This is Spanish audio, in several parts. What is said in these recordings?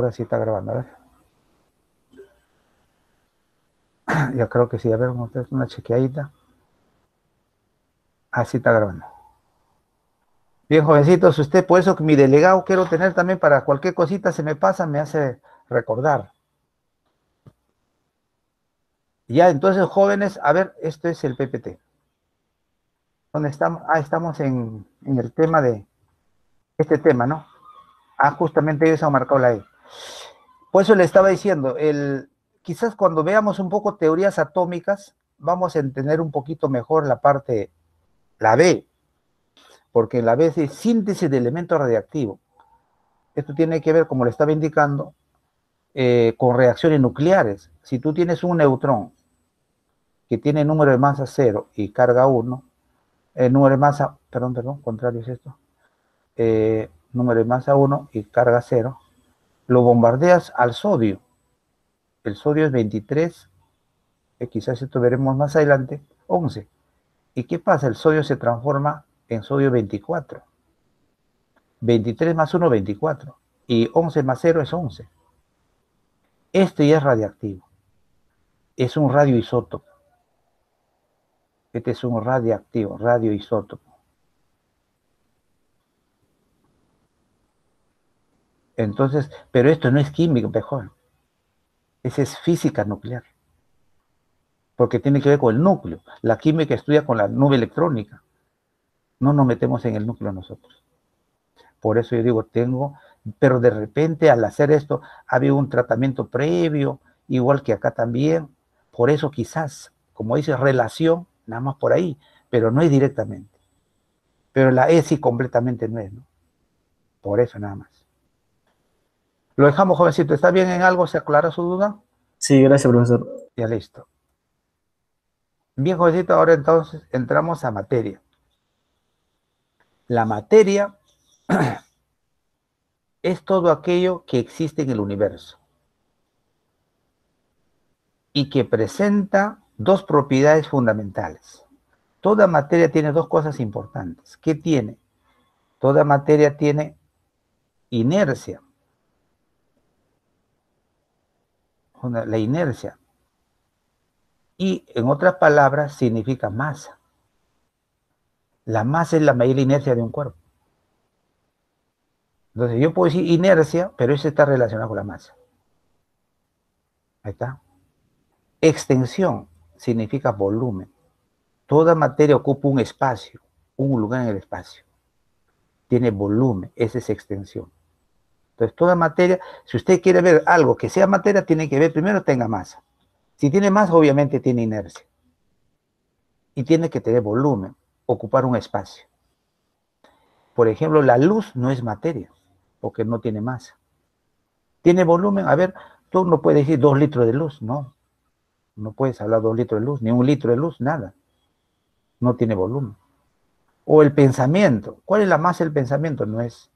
Ahora sí está grabando, a ver. Ya creo que sí, a ver, una chequeadita. Así está grabando. Bien, jovencitos, usted, por eso que mi delegado quiero tener también para cualquier cosita se me pasa, me hace recordar. Ya, entonces, jóvenes, a ver, esto es el PPT. ¿Dónde estamos? Ah, estamos en, el tema de este tema, ¿no? Ah, justamente ellos han marcado la E. Por eso le estaba diciendo, el, quizás cuando veamos un poco teorías atómicas, vamos a entender un poquito mejor la parte, la B, porque la B es síntesis de elementos radiactivos. Esto tiene que ver, como le estaba indicando, eh, con reacciones nucleares. Si tú tienes un neutrón que tiene número de masa 0 y carga 1, el número de masa, perdón, perdón, contrario es esto, eh, número de masa 1 y carga 0, lo bombardeas al sodio el sodio es 23, que quizás esto veremos más adelante, 11. ¿Y qué pasa? El sodio se transforma en sodio 24. 23 más 1, 24. Y 11 más 0 es 11. Este ya es radiactivo. Es un radioisótopo. Este es un radiactivo, radioisótopo. Entonces, pero esto no es químico, mejor. Esa es física nuclear. Porque tiene que ver con el núcleo. La química estudia con la nube electrónica. No nos metemos en el núcleo nosotros. Por eso yo digo, tengo, pero de repente al hacer esto, había un tratamiento previo, igual que acá también. Por eso quizás, como dice, relación, nada más por ahí, pero no es directamente. Pero la ESI completamente no es, ¿no? Por eso nada más. Lo dejamos, jovencito. ¿Está bien en algo? ¿Se aclara su duda? Sí, gracias, profesor. Ya listo. Bien, jovencito, ahora entonces entramos a materia. La materia es todo aquello que existe en el universo y que presenta dos propiedades fundamentales. Toda materia tiene dos cosas importantes. ¿Qué tiene? Toda materia tiene inercia. La inercia. Y en otras palabras, significa masa. La masa es la mayor inercia de un cuerpo. Entonces yo puedo decir inercia, pero eso está relacionado con la masa. Ahí está. Extensión significa volumen. Toda materia ocupa un espacio, un lugar en el espacio. Tiene volumen, esa es extensión. Entonces, toda materia, si usted quiere ver algo que sea materia, tiene que ver primero tenga masa. Si tiene masa, obviamente tiene inercia. Y tiene que tener volumen, ocupar un espacio. Por ejemplo, la luz no es materia, porque no tiene masa. Tiene volumen, a ver, tú no puedes decir dos litros de luz, no. No puedes hablar dos litros de luz, ni un litro de luz, nada. No tiene volumen. O el pensamiento. ¿Cuál es la masa del pensamiento? No es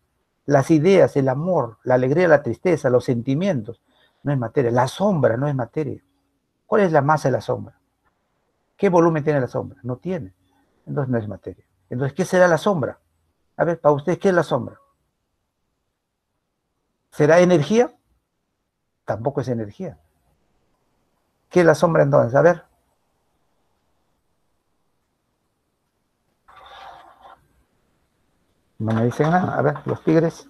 las ideas, el amor, la alegría, la tristeza, los sentimientos, no es materia. La sombra no es materia. ¿Cuál es la masa de la sombra? ¿Qué volumen tiene la sombra? No tiene. Entonces no es materia. Entonces, ¿qué será la sombra? A ver, para ustedes, ¿qué es la sombra? ¿Será energía? Tampoco es energía. ¿Qué es la sombra entonces? A ver. No me dicen nada. A ver, los tigres.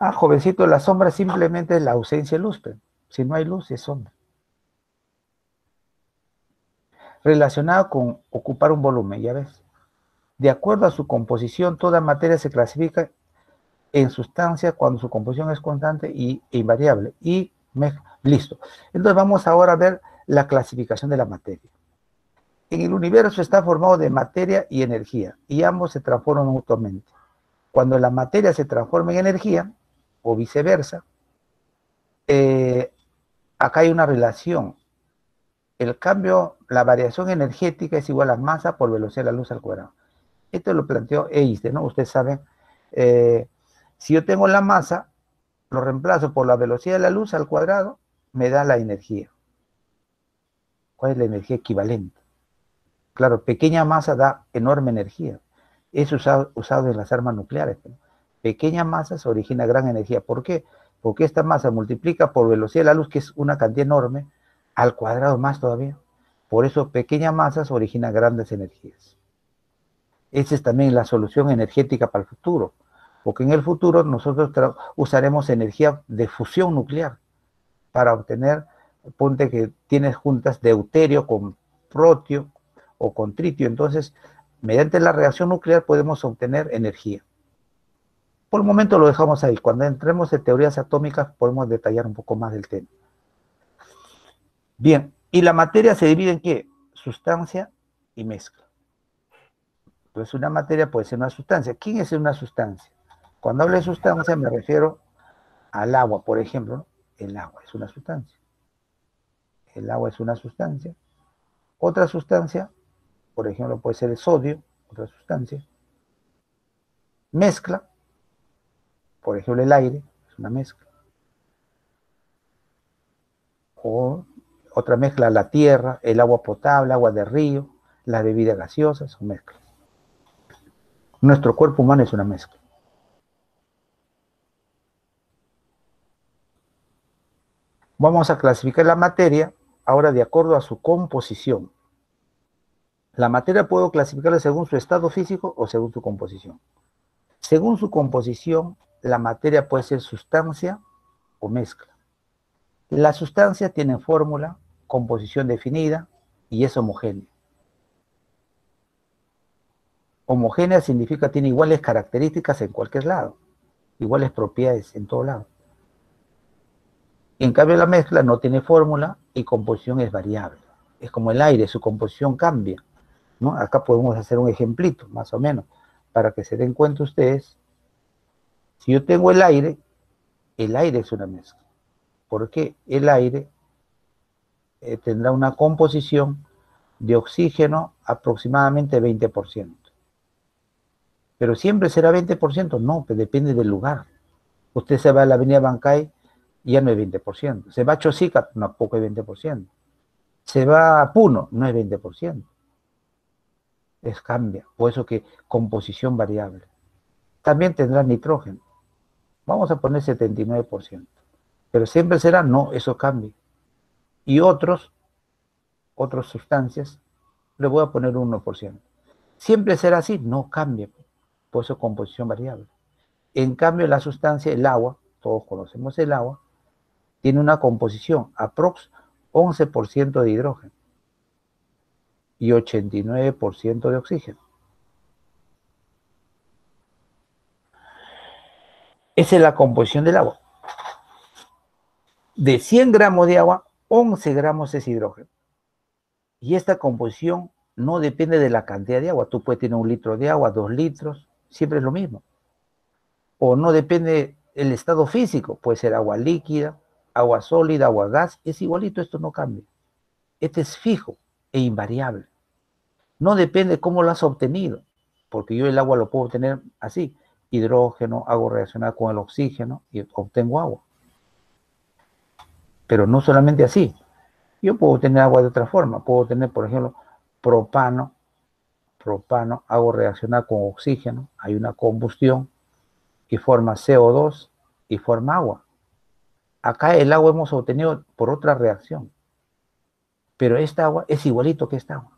Ah, jovencito, la sombra simplemente es la ausencia de luz. Si no hay luz, es sombra. Relacionado con ocupar un volumen, ya ves. De acuerdo a su composición, toda materia se clasifica en sustancia cuando su composición es constante y, e invariable. Y listo. Entonces vamos ahora a ver la clasificación de la materia. En el universo está formado de materia y energía, y ambos se transforman mutuamente. Cuando la materia se transforma en energía, o viceversa, eh, acá hay una relación. El cambio, la variación energética es igual a masa por velocidad de la luz al cuadrado. Esto lo planteó Einstein, ¿no? Ustedes saben, eh, si yo tengo la masa, lo reemplazo por la velocidad de la luz al cuadrado, me da la energía. ¿Cuál es la energía equivalente? Claro, pequeña masa da enorme energía. Es usado, usado en las armas nucleares. pequeña masa se origina gran energía. ¿Por qué? Porque esta masa multiplica por velocidad de la luz, que es una cantidad enorme, al cuadrado más todavía. Por eso pequeñas masas originan grandes energías. Esa es también la solución energética para el futuro, porque en el futuro nosotros usaremos energía de fusión nuclear para obtener, ponte que tienes juntas deuterio con protio o con tritio, entonces mediante la reacción nuclear podemos obtener energía. Por el momento lo dejamos ahí. Cuando entremos en teorías atómicas podemos detallar un poco más del tema. Bien, y la materia se divide en qué? Sustancia y mezcla. Entonces una materia puede ser una sustancia. ¿Quién es una sustancia? Cuando hablo de sustancia me refiero al agua, por ejemplo. El agua es una sustancia. El agua es una sustancia. Otra sustancia, por ejemplo, puede ser el sodio, otra sustancia. Mezcla, por ejemplo, el aire es una mezcla. O otra mezcla, la tierra, el agua potable, agua de río, las bebidas gaseosas, son mezclas. Nuestro cuerpo humano es una mezcla. Vamos a clasificar la materia ahora de acuerdo a su composición. La materia puedo clasificarla según su estado físico o según su composición. Según su composición, la materia puede ser sustancia o mezcla. La sustancia tiene fórmula, composición definida y es homogénea. Homogénea significa tiene iguales características en cualquier lado, iguales propiedades en todo lado. En cambio la mezcla no tiene fórmula y composición es variable. Es como el aire, su composición cambia. ¿No? Acá podemos hacer un ejemplito, más o menos, para que se den cuenta ustedes si yo tengo el aire, el aire es una mezcla. Porque el aire eh, tendrá una composición de oxígeno aproximadamente 20%. Pero siempre será 20%, no, pues depende del lugar. Usted se va a la avenida Bancay, ya no es 20%. Se va a Chosica, tampoco es 20%. Se va a Puno, no es 20%. Es cambia, por eso que composición variable. También tendrá nitrógeno. Vamos a poner 79%. Pero siempre será, no, eso cambia. Y otros, otras sustancias, le voy a poner 1%. Siempre será así, no cambia. Por eso composición variable. En cambio, la sustancia, el agua, todos conocemos el agua, tiene una composición aprox 11% de hidrógeno y 89% de oxígeno. Esa es la composición del agua. De 100 gramos de agua, 11 gramos es hidrógeno. Y esta composición no depende de la cantidad de agua. Tú puedes tener un litro de agua, dos litros, siempre es lo mismo. O no depende del estado físico, puede ser agua líquida, agua sólida, agua gas, es igualito, esto no cambia. Este es fijo e invariable. No depende cómo lo has obtenido, porque yo el agua lo puedo obtener así hidrógeno, hago reaccionar con el oxígeno y obtengo agua. Pero no solamente así. Yo puedo tener agua de otra forma. Puedo tener, por ejemplo, propano. Propano, hago reaccionar con oxígeno. Hay una combustión y forma CO2 y forma agua. Acá el agua hemos obtenido por otra reacción. Pero esta agua es igualito que esta agua.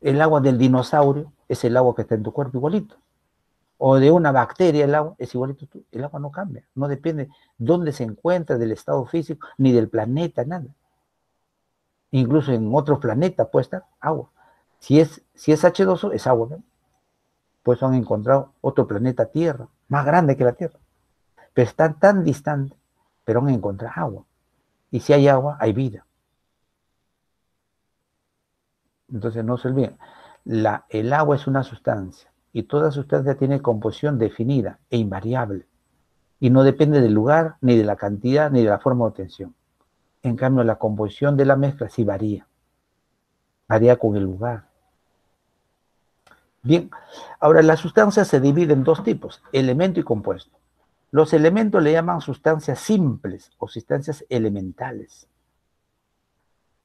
El agua del dinosaurio es el agua que está en tu cuerpo igualito. O de una bacteria el agua es igualito tú. El agua no cambia. No depende dónde se encuentra, del estado físico, ni del planeta, nada. Incluso en otros planetas puede estar agua. Si es, si es H2O, es agua. Pues han encontrado otro planeta Tierra, más grande que la Tierra. Pero están tan distantes, pero han encontrado agua. Y si hay agua, hay vida. Entonces no se olviden el agua es una sustancia y toda sustancia tiene composición definida e invariable y no depende del lugar, ni de la cantidad, ni de la forma de obtención. En cambio, la composición de la mezcla sí varía. Varía con el lugar. Bien, ahora la sustancia se divide en dos tipos, elemento y compuesto. Los elementos le llaman sustancias simples o sustancias elementales.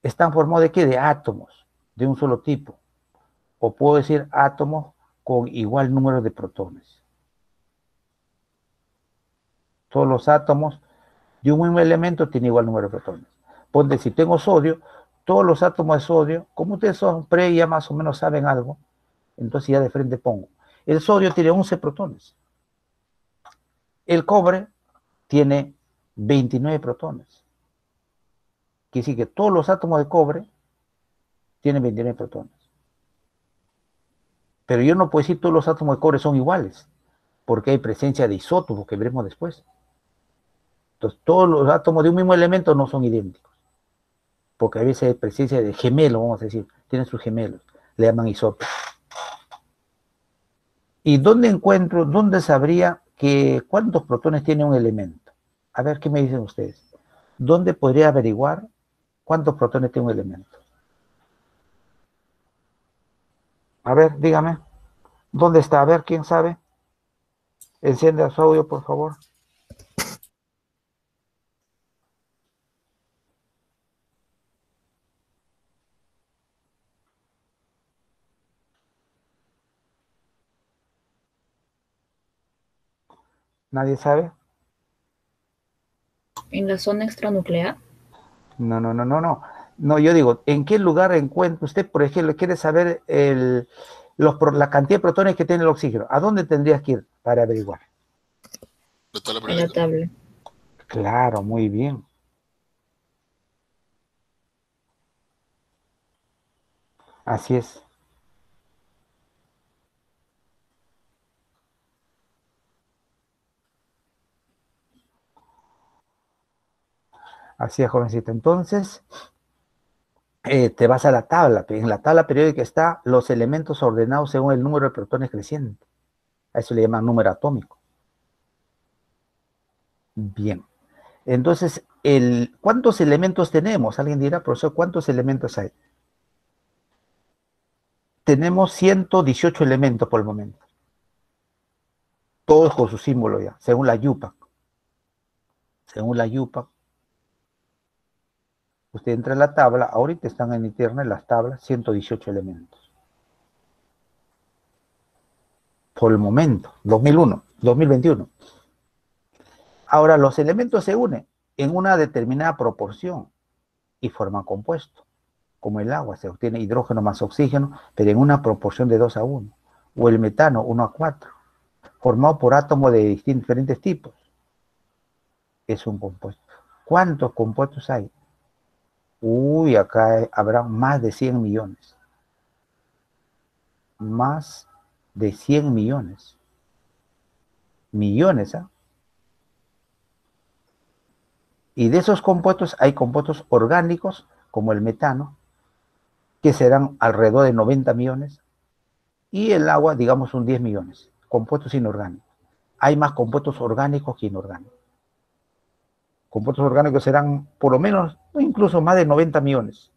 Están formados de qué? De átomos, de un solo tipo o puedo decir átomos con igual número de protones. Todos los átomos de un mismo elemento tienen igual número de protones. Ponte, si tengo sodio, todos los átomos de sodio, como ustedes son pre ya más o menos saben algo, entonces ya de frente pongo. El sodio tiene 11 protones. El cobre tiene 29 protones. Quiere decir que todos los átomos de cobre tienen 29 protones. Pero yo no puedo decir todos los átomos de cobre son iguales, porque hay presencia de isótopos que veremos después. Entonces, todos los átomos de un mismo elemento no son idénticos, porque a veces hay presencia de gemelos, vamos a decir, tienen sus gemelos, le llaman isótopos. ¿Y dónde encuentro, dónde sabría que cuántos protones tiene un elemento? A ver, ¿qué me dicen ustedes? ¿Dónde podría averiguar cuántos protones tiene un elemento? A ver, dígame. ¿Dónde está? A ver, ¿quién sabe? Enciende su audio, por favor. ¿Nadie sabe? ¿En la zona extranuclear? No, no, no, no, no. No, yo digo, ¿en qué lugar encuentra usted, por ejemplo, quiere saber el, los, la cantidad de protones que tiene el oxígeno? ¿A dónde tendrías que ir para averiguar? En la tabla. Claro, muy bien. Así es. Así es, jovencita. Entonces, eh, te vas a la tabla. En la tabla periódica está los elementos ordenados según el número de protones creciente. A eso le llaman número atómico. Bien. Entonces, ¿cuántos elementos tenemos? Alguien dirá, profesor, ¿cuántos elementos hay? Tenemos 118 elementos por el momento. Todos con su símbolo ya, según la YUPAC. Según la YUPAC, Usted entra en la tabla, ahorita están en internet las tablas, 118 elementos. Por el momento, 2001, 2021. Ahora, los elementos se unen en una determinada proporción y forman compuesto. Como el agua, se obtiene hidrógeno más oxígeno, pero en una proporción de 2 a 1. O el metano, 1 a 4, formado por átomos de diferentes tipos. Es un compuesto. ¿Cuántos compuestos hay? Uy, acá habrá más de 100 millones. Más de 100 millones. Millones, ¿ah? Y de esos compuestos hay compuestos orgánicos, como el metano, que serán alrededor de 90 millones, y el agua, digamos, un 10 millones, compuestos inorgánicos. Hay más compuestos orgánicos que inorgánicos compuestos orgánicos serán por lo menos, incluso más de 90 millones.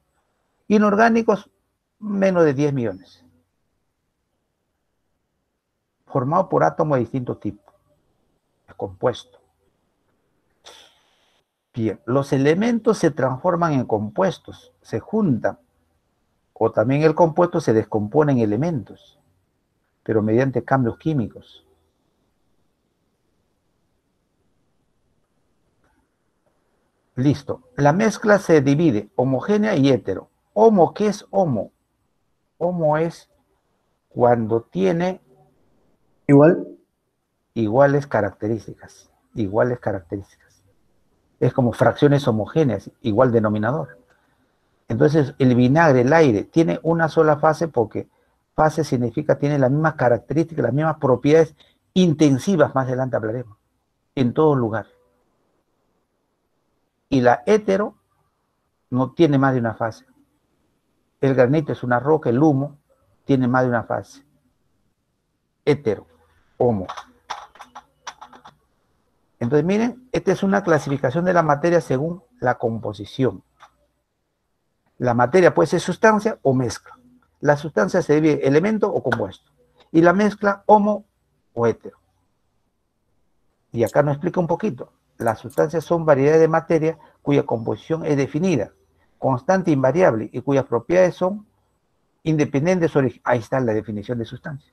Inorgánicos, menos de 10 millones. Formado por átomos de distintos tipos. Compuesto. Bien, los elementos se transforman en compuestos, se juntan, o también el compuesto se descompone en elementos, pero mediante cambios químicos. Listo. La mezcla se divide homogénea y hetero. Homo, ¿qué es homo? Homo es cuando tiene igual iguales características, iguales características. Es como fracciones homogéneas, igual denominador. Entonces, el vinagre, el aire, tiene una sola fase porque fase significa tiene las mismas características, las mismas propiedades intensivas, más adelante hablaremos, en todo lugar. Y la hetero no tiene más de una fase. El granito es una roca, el humo tiene más de una fase. Hetero, homo. Entonces, miren, esta es una clasificación de la materia según la composición. La materia puede ser sustancia o mezcla. La sustancia se divide elemento o compuesto. Y la mezcla homo o hetero. Y acá nos explica un poquito las sustancias son variedades de materia cuya composición es definida, constante e invariable y cuyas propiedades son independientes de su origen. Ahí está la definición de sustancia.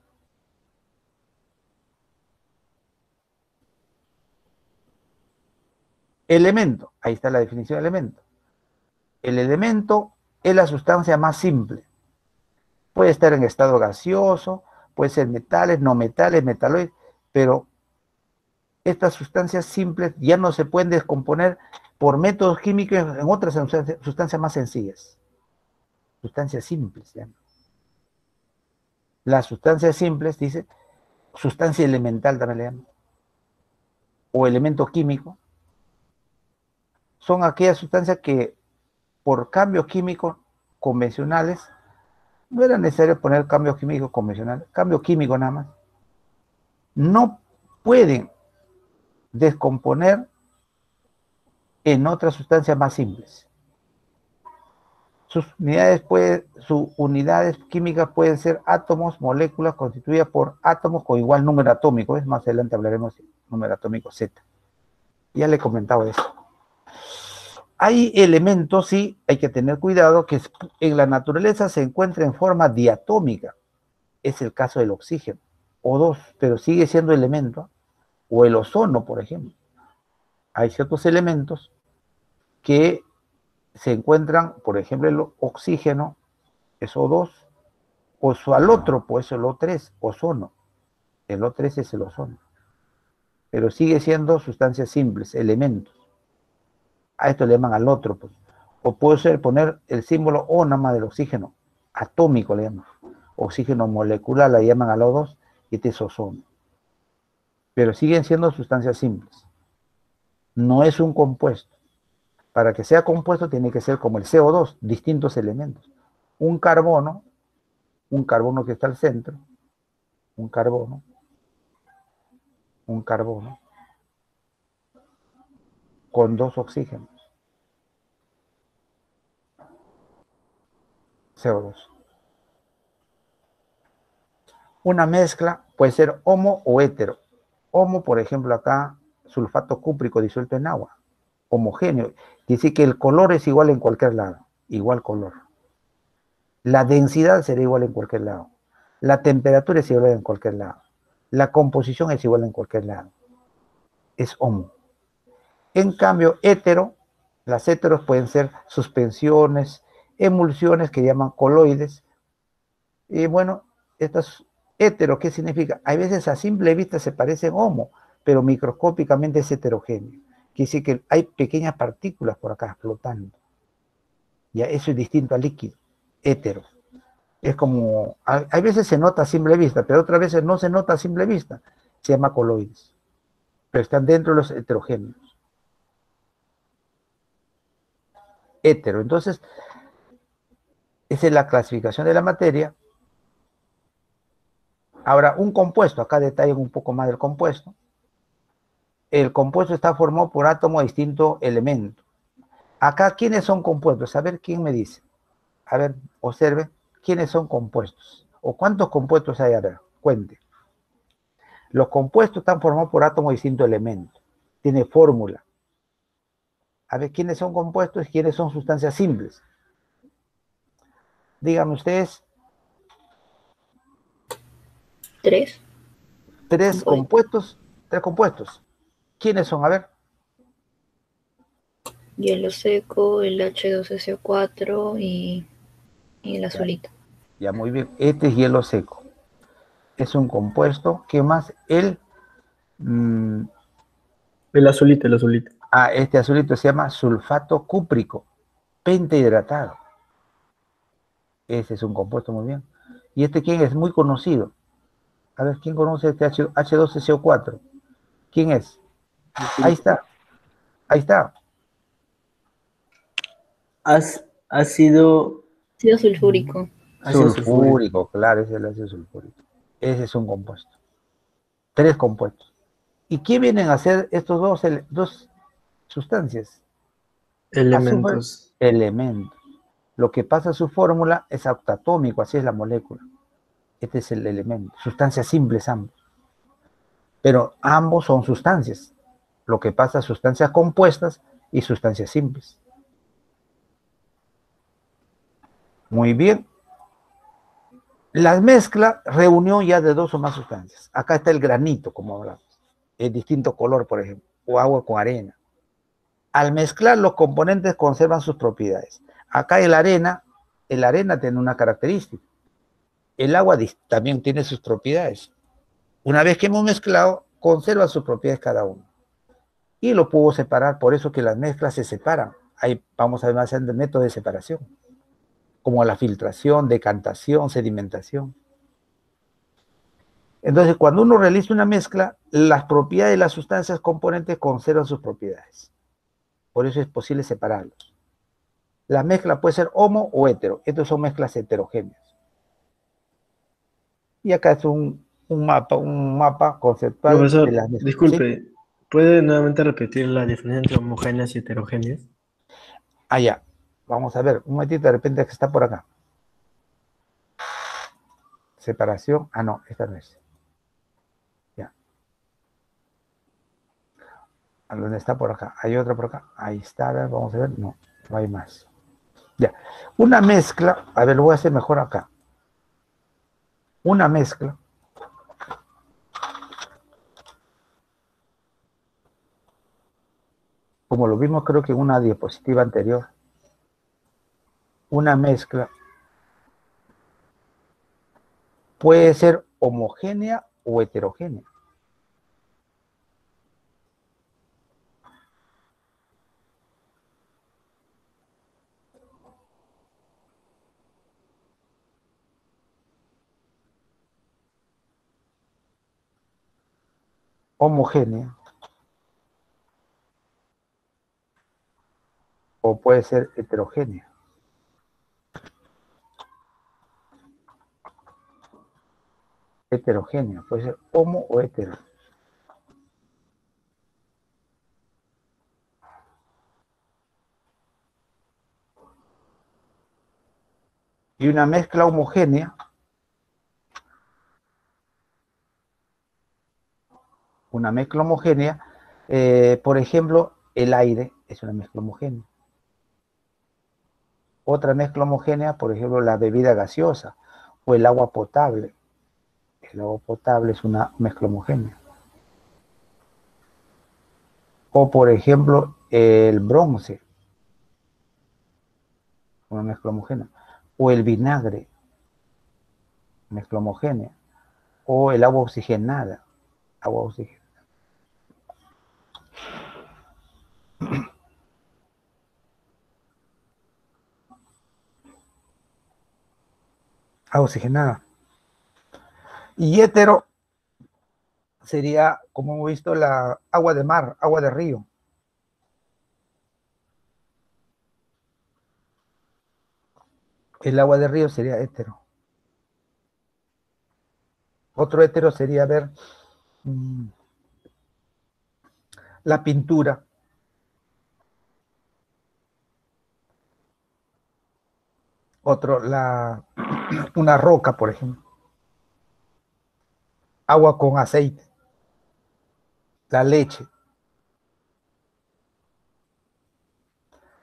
Elemento, ahí está la definición de elemento. El elemento es la sustancia más simple. Puede estar en estado gaseoso, puede ser metales, no metales, metaloides, pero estas sustancias simples ya no se pueden descomponer por métodos químicos en otras sustancias más sencillas. Sustancias simples. Las sustancias simples, dice, sustancia elemental también le o elemento químico, son aquellas sustancias que por cambios químicos convencionales, no era necesario poner cambios químicos convencionales, cambio químico nada más, no pueden descomponer en otras sustancias más simples. Sus unidades, puede, sus unidades químicas pueden ser átomos, moléculas constituidas por átomos con igual número atómico. Es más adelante hablaremos de número atómico Z. Ya le he comentado eso. Hay elementos, sí, hay que tener cuidado, que en la naturaleza se encuentra en forma diatómica. Es el caso del oxígeno, o dos, pero sigue siendo elemento. O el ozono, por ejemplo. Hay ciertos elementos que se encuentran, por ejemplo, el oxígeno, es O2, o su alótropo es el O3, ozono. El O3 es el ozono. Pero sigue siendo sustancias simples, elementos. A esto le llaman alótropos. O puede ser poner el símbolo O nada más del oxígeno, atómico le llaman. Oxígeno molecular le llaman al O2 y este es ozono. Pero siguen siendo sustancias simples. No es un compuesto. Para que sea compuesto tiene que ser como el CO2, distintos elementos. Un carbono, un carbono que está al centro, un carbono, un carbono, con dos oxígenos. CO2. Una mezcla puede ser homo o hétero. Homo, por ejemplo, acá, sulfato cúprico disuelto en agua homogéneo. Dice que el color es igual en cualquier lado, igual color. La densidad será igual en cualquier lado. La temperatura es igual en cualquier lado. La composición es igual en cualquier lado. Es homo. En cambio, hetero, las heteros pueden ser suspensiones, emulsiones que llaman coloides. Y bueno, estas hetero, ¿qué significa? Hay veces a simple vista se parecen homo, pero microscópicamente es heterogéneo. Quiere decir que hay pequeñas partículas por acá flotando. Ya, eso es distinto al líquido, hétero. Es como, hay veces se nota a simple vista, pero otras veces no se nota a simple vista. Se llama coloides. Pero están dentro de los heterogéneos. Hétero. Entonces, esa es la clasificación de la materia. Ahora, un compuesto, acá detallan un poco más del compuesto el compuesto está formado por átomos de distinto elemento. Acá, ¿quiénes son compuestos? A ver, ¿quién me dice? A ver, observe, ¿quiénes son compuestos? ¿O cuántos compuestos hay? A ver, cuente. Los compuestos están formados por átomos de distinto elemento. Tiene fórmula. A ver, ¿quiénes son compuestos y quiénes son sustancias simples? Díganme ustedes. Tres. Tres compuestos. Tres compuestos. ¿Quiénes son? A ver. Hielo seco, el H2SO4 y, el azulito. Ya, muy bien. Este es hielo seco. Es un compuesto. ¿Qué más? El... Mm, el azulito, el azulito. Ah, este azulito se llama sulfato cúprico, pentahidratado. Ese es un compuesto muy bien. ¿Y este quién es? Muy conocido. A ver, ¿quién conoce este H2SO4? ¿Quién es? Ahí está. Ahí está. Has, ha sido... Ácido sulfúrico. Sulfúrico, claro, ese es el ácido sulfúrico. Ese es un compuesto. Tres compuestos. ¿Y qué vienen a hacer estos dos, dos sustancias? Elementos. elementos. Lo que pasa a su fórmula es octatómico, así es la molécula. Este es el elemento. Sustancias simples ambos. Pero ambos son sustancias lo que pasa sustancias compuestas y sustancias simples. Muy bien. La mezcla, reunión ya de dos o más sustancias. Acá está el granito, como hablamos. Es distinto color, por ejemplo, o agua con arena. Al mezclar los componentes conservan sus propiedades. Acá el arena, el arena tiene una característica. El agua también tiene sus propiedades. Una vez que hemos mezclado, conserva sus propiedades cada uno. Y lo puedo separar, por eso que las mezclas se separan. Ahí vamos a ver más métodos de separación, como la filtración, decantación, sedimentación. Entonces, cuando uno realiza una mezcla, las propiedades de las sustancias componentes conservan sus propiedades. Por eso es posible separarlos. La mezcla puede ser homo o hetero. Estos son mezclas heterogéneas. Y acá es un, mapa, un mapa conceptual de las. Disculpe, ¿puede nuevamente repetir la diferencia entre homogéneas y heterogéneas? Ah, ya. Vamos a ver, un momentito, de repente que está por acá. Separación. Ah, no, esta no es. ¿Dónde está por acá? ¿Hay otra por acá? Ahí está, a ver, vamos a ver. No, no hay más. Ya. Una mezcla, a ver, lo voy a hacer mejor acá. Una mezcla. Como lo vimos creo que en una diapositiva anterior. Una mezcla puede ser homogénea o heterogénea. Homogénea o puede ser heterogénea. Heterogénea, puede ser homo o hetero. Y una mezcla homogénea una mezcla homogénea, eh, por ejemplo, el aire es una mezcla homogénea. Otra mezcla homogénea, por ejemplo, la bebida gaseosa o el agua potable. El agua potable es una mezcla homogénea. O, por ejemplo, el bronce, una mezcla homogénea. O el vinagre, mezcla homogénea. O el agua oxigenada, agua oxigenada. Agua oxigenada. Y hétero sería, como hemos visto, la agua de mar, agua de río. El agua de río sería hétero. Otro hétero sería ver mm, la pintura. Otro, la, una roca, por ejemplo. Agua con aceite. La leche.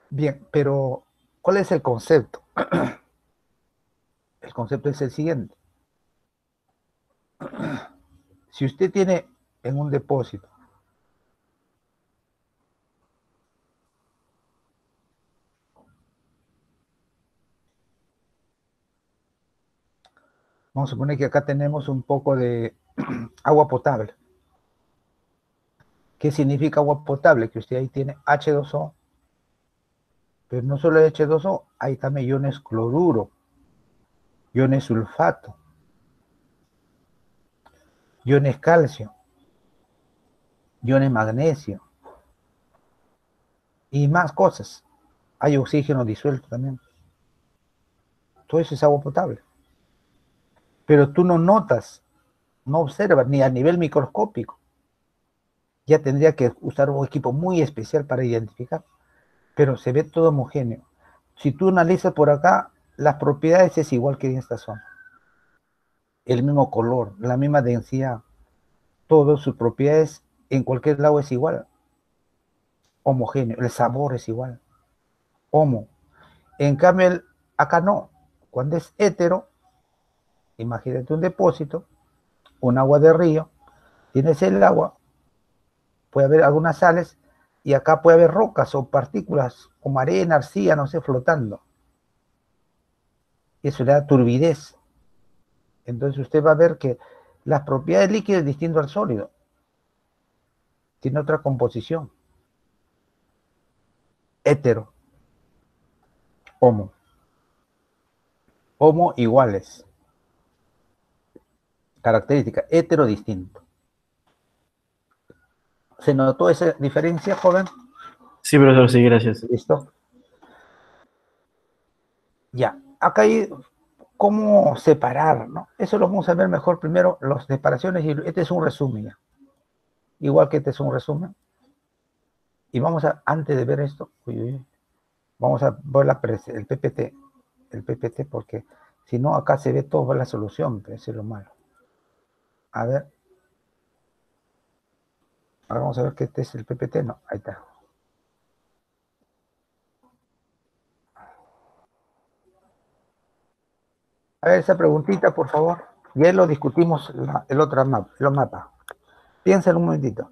Bien, pero ¿cuál es el concepto? El concepto es el siguiente. Si usted tiene en un depósito Vamos a suponer que acá tenemos un poco de agua potable. ¿Qué significa agua potable? Que usted ahí tiene H2O, pero no solo H2O, hay también iones cloruro, iones sulfato, iones calcio, iones magnesio y más cosas. Hay oxígeno disuelto también. Todo eso es agua potable pero tú no notas, no observas ni a nivel microscópico. Ya tendría que usar un equipo muy especial para identificar, pero se ve todo homogéneo. Si tú analizas por acá, las propiedades es igual que en esta zona. El mismo color, la misma densidad, todas sus propiedades en cualquier lado es igual. Homogéneo, el sabor es igual. Homo. En cambio, acá no. Cuando es hetero, Imagínate un depósito, un agua de río, tienes el agua, puede haber algunas sales, y acá puede haber rocas o partículas como arena, arcilla, no sé, flotando. Eso le da turbidez. Entonces usted va a ver que las propiedades es distinto al sólido. Tiene otra composición. Hétero. Homo. Homo iguales. Característica, hetero distinto. ¿Se notó esa diferencia, joven? Sí, profesor, sí, gracias. ¿Listo? Ya, acá hay cómo separar, ¿no? Eso lo vamos a ver mejor primero, las separaciones, y este es un resumen ya. Igual que este es un resumen. Y vamos a, antes de ver esto, uy, uy, vamos a ver la, el PPT, el PPT, porque si no, acá se ve toda la solución, pero eso es lo malo. A ver. Ahora vamos a ver que este es el PPT, no, ahí está. A ver, esa preguntita, por favor. Ya lo discutimos el otro mapa, el mapa. Piensa en un momentito.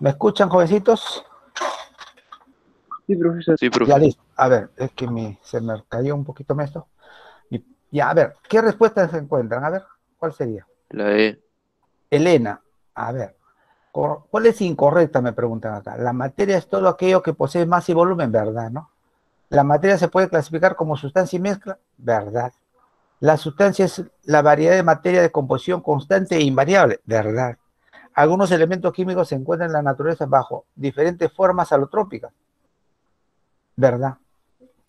¿Me escuchan, jovencitos? Sí, profesor. Sí, profesor. Ya listo. A ver, es que me, se me cayó un poquito esto. Y, ya, a ver, ¿qué respuestas se encuentran? A ver, ¿cuál sería? La E. Elena, a ver, ¿cuál es incorrecta? Me preguntan acá. La materia es todo aquello que posee masa y volumen, ¿verdad? ¿No? La materia se puede clasificar como sustancia y mezcla, ¿verdad? La sustancia es la variedad de materia de composición constante e invariable, ¿verdad? Algunos elementos químicos se encuentran en la naturaleza bajo diferentes formas alotrópicas, ¿verdad?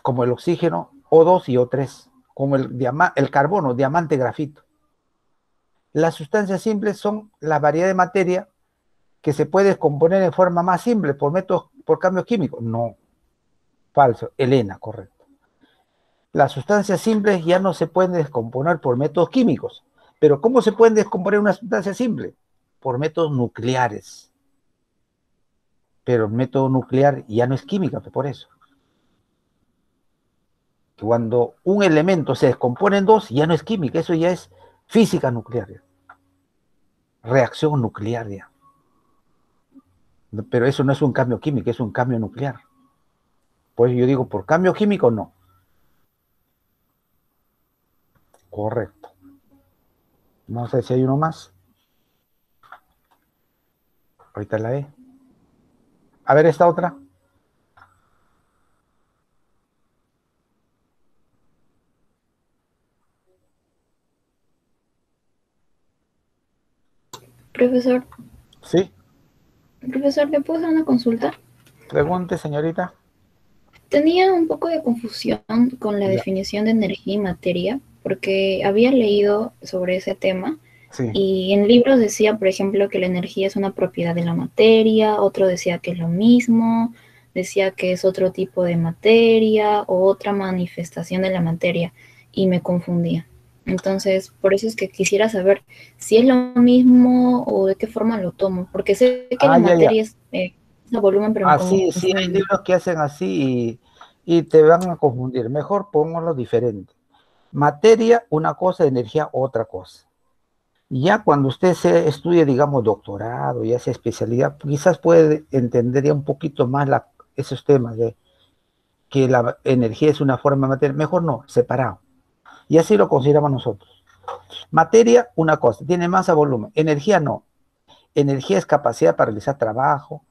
Como el oxígeno, O2 y O3, como el, el carbono, diamante, grafito. Las sustancias simples son la variedad de materia que se puede descomponer en forma más simple por métodos, por cambios químicos. No, falso. Elena, correcto. Las sustancias simples ya no se pueden descomponer por métodos químicos. Pero ¿cómo se puede descomponer una sustancia simple? Por métodos nucleares. Pero el método nuclear ya no es química, por eso. Cuando un elemento se descompone en dos, ya no es química, eso ya es física nuclear. Reacción nuclear ya. Pero eso no es un cambio químico, es un cambio nuclear. Pues yo digo, por cambio químico no. Correcto. No sé si hay uno más. Ahorita la E. A ver esta otra. Profesor. Sí. Profesor, ¿le puedo hacer una consulta? Pregunte, señorita. Tenía un poco de confusión con la definición de energía y materia, porque había leído sobre ese tema y en libros decía, por ejemplo, que la energía es una propiedad de la materia, otro decía que es lo mismo, decía que es otro tipo de materia o otra manifestación de la materia y me confundía. Entonces, por eso es que quisiera saber si es lo mismo o de qué forma lo tomo, porque sé que la ah, materia es eh, volumen, pero así, sí, hay libros que hacen así y, y, te van a confundir. Mejor pónganlo diferente. Materia, una cosa, energía, otra cosa. Ya cuando usted se estudie, digamos, doctorado y hace especialidad, quizás puede entender ya un poquito más esos temas de que la energía es una forma de materia. Mejor no, separado. Y así lo consideramos nosotros. Materia, una cosa, tiene masa, volumen. Energía, no. Energía es capacidad para realizar trabajo.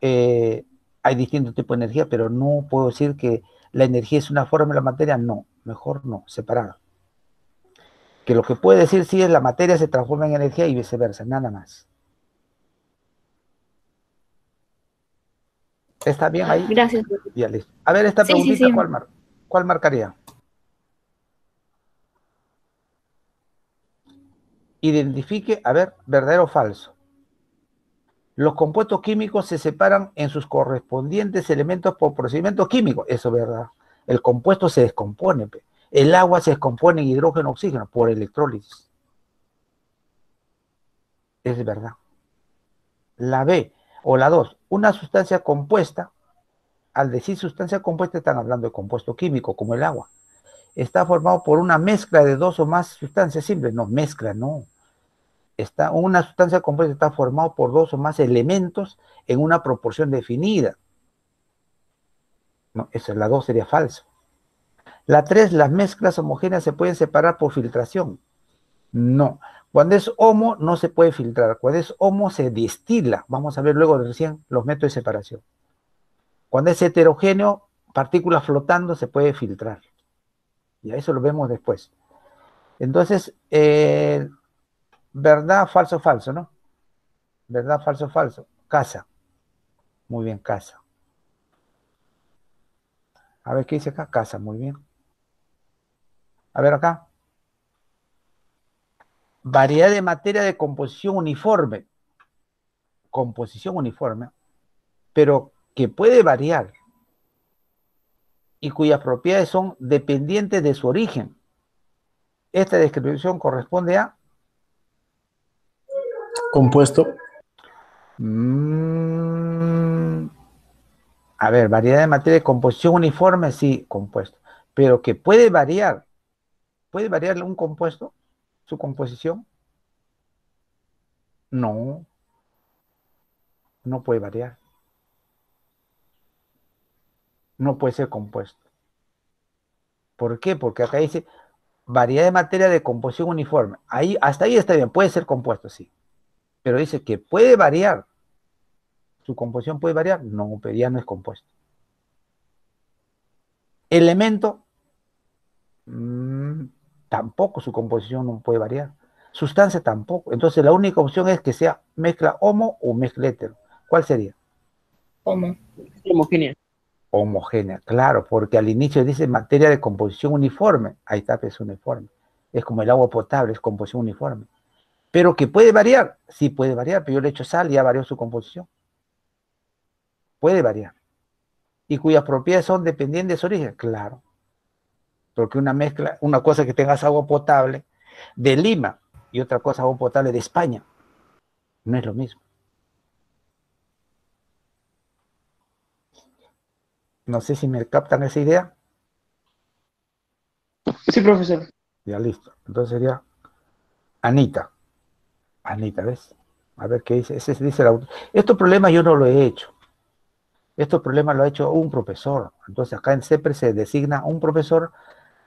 Eh, hay distintos tipos de energía, pero no puedo decir que la energía es una forma de la materia. No, mejor no, separado. Que lo que puede decir sí es la materia se transforma en energía y viceversa, nada más. ¿Está bien ahí? Gracias. Ya, listo. A ver, esta preguntita, ¿cuál marcaría? Identifique, a ver, verdadero o falso. Los compuestos químicos se separan en sus correspondientes elementos por procedimiento químico. Eso es verdad. El compuesto se descompone. El agua se descompone en hidrógeno oxígeno por electrólisis. Es verdad. La B o la 2, una sustancia compuesta, al decir sustancia compuesta están hablando de compuesto químico, como el agua. Está formado por una mezcla de dos o más sustancias simples. No, mezcla, no está, una sustancia compuesta está formada por dos o más elementos en una proporción definida. No, esa es la dos sería falso. La tres, las mezclas homogéneas se pueden separar por filtración. No. Cuando es homo, no se puede filtrar. Cuando es homo, se destila. Vamos a ver luego recién los métodos de separación. Cuando es heterogéneo, partículas flotando, se puede filtrar. Y a eso lo vemos después. Entonces, eh, verdad, falso, falso, ¿no? Verdad, falso, falso. Casa. Muy bien, casa. A ver, ¿qué dice acá? Casa, muy bien. A ver acá. Variedad de materia de composición uniforme. Composición uniforme. Pero que puede variar. Y cuyas propiedades son dependientes de su origen. Esta descripción corresponde a Compuesto. Mm, a ver, variedad de materia de composición uniforme, sí, compuesto. Pero que puede variar. ¿Puede variar un compuesto? ¿Su composición? No. No puede variar. No puede ser compuesto. ¿Por qué? Porque acá dice variedad de materia de composición uniforme. Ahí, hasta ahí está bien, puede ser compuesto, sí pero dice que puede variar. ¿Su composición puede variar? No, pero ya no es compuesto. Elemento, mm, tampoco su composición no puede variar. Sustancia tampoco. Entonces la única opción es que sea mezcla homo o mezcla hetero. ¿Cuál sería? Homo. Homogénea. Homogénea, claro, porque al inicio dice materia de composición uniforme. Ahí está, es uniforme. Es como el agua potable, es composición uniforme. Pero que puede variar, sí puede variar, pero yo le echo sal y ya varió su composición. Puede variar. Y cuyas propiedades son dependientes de su origen, claro. Porque una mezcla, una cosa que tengas agua potable de Lima y otra cosa agua potable de España, no es lo mismo. No sé si me captan esa idea. Sí, profesor. Ya listo. Entonces sería Anita. Anita, ¿ves? A ver qué dice. Ese dice el autor. Estos problemas yo no lo he hecho. Estos problemas lo ha hecho un profesor. Entonces acá en CEPRE se designa un profesor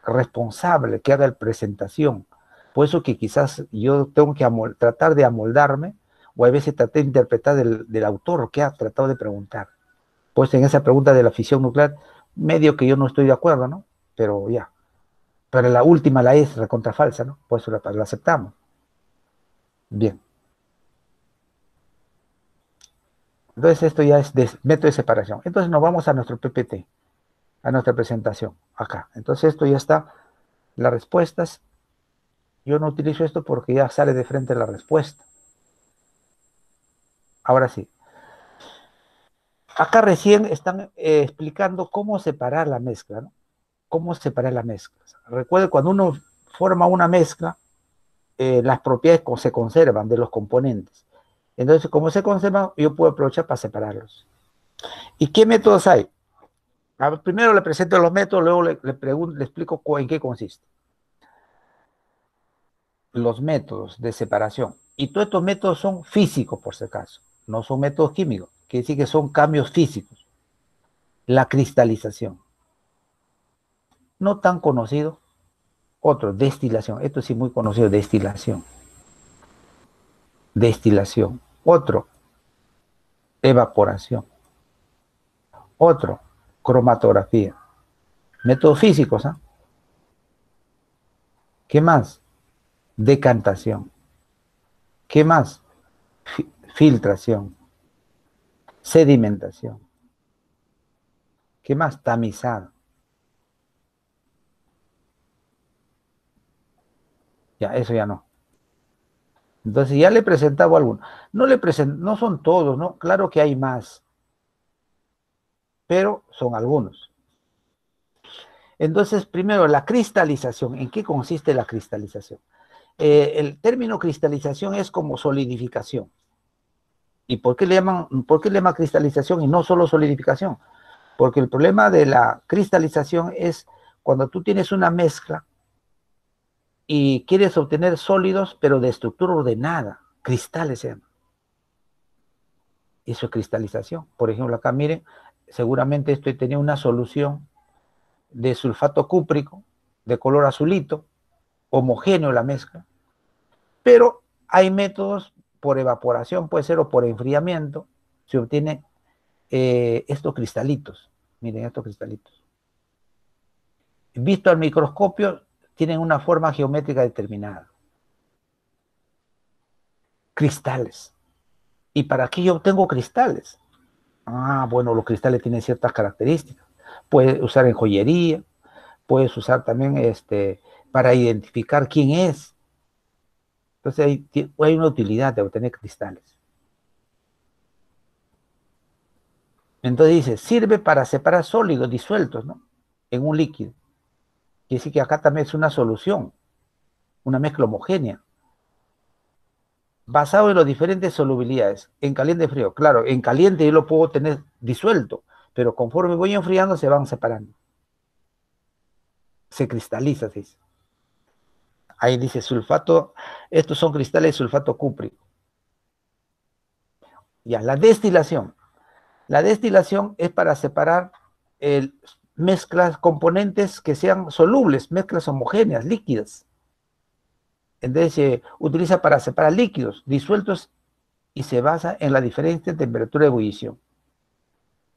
responsable que haga la presentación. Por eso que quizás yo tengo que tratar de amoldarme o a veces tratar de interpretar del, autor que ha tratado de preguntar. Pues en esa pregunta de la fisión nuclear, medio que yo no estoy de acuerdo, ¿no? Pero ya. Pero la última, la es contra falsa, ¿no? Por eso la aceptamos. Bien. Entonces esto ya es método de separación. Entonces nos vamos a nuestro PPT, a nuestra presentación, acá. Entonces esto ya está, las respuestas. Yo no utilizo esto porque ya sale de frente la respuesta. Ahora sí. Acá recién están eh, explicando cómo separar la mezcla, ¿no? Cómo separar la mezcla. Recuerde, cuando uno forma una mezcla, eh, las propiedades se conservan de los componentes. Entonces, como se conservan, yo puedo aprovechar para separarlos. ¿Y qué métodos hay? Primero le presento los métodos, luego le, le explico en qué consiste. Los métodos de separación. Y todos estos métodos son físicos, por si acaso. No son métodos químicos. Quiere decir que son cambios físicos. La cristalización. No tan conocido. Otro, destilación. Esto sí muy conocido, destilación. Destilación. Otro, evaporación. Otro, cromatografía. Métodos físicos, ¿ah? ¿Qué más? Decantación. ¿Qué más? filtración. Sedimentación. ¿Qué más? Tamizado. Ya, eso ya no. Entonces ya le presentaba alguno. No le present, no son todos, ¿no? Claro que hay más pero son algunos. Entonces, primero, la cristalización. ¿En qué consiste la cristalización? Eh, el término cristalización es como solidificación. ¿Y por qué, le llaman, por qué le llaman cristalización y no solo solidificación? Porque el problema de la cristalización es cuando tú tienes una mezcla y quieres obtener sólidos, pero de estructura ordenada, cristales se Eso es cristalización. Por ejemplo, acá miren, seguramente esto tenía una solución de sulfato cúprico de color azulito, homogéneo la mezcla, pero hay métodos por evaporación, puede ser, o por enfriamiento, se obtiene eh, estos cristalitos. Miren estos cristalitos. Visto al microscopio, tienen una forma geométrica determinada. Cristales. ¿Y para qué yo obtengo cristales? Ah, bueno, los cristales tienen ciertas características. Puedes usar en joyería, puedes usar también este, para identificar quién es. Entonces hay, una utilidad de obtener cristales. Entonces dice, sirve para separar sólidos disueltos ¿no? en un líquido. Quiere decir que acá también es una solución, una mezcla homogénea basado en las diferentes solubilidades, en caliente y frío. Claro, en caliente yo lo puedo tener disuelto, pero conforme voy enfriando se van separando. Se cristaliza, se dice. Ahí dice sulfato, estos son cristales de sulfato cúprico. Ya, la destilación. La destilación es para separar mezclas, componentes que sean solubles, mezclas homogéneas, líquidas. Entonces se utiliza para separar líquidos disueltos y se basa en la diferente temperatura de ebullición.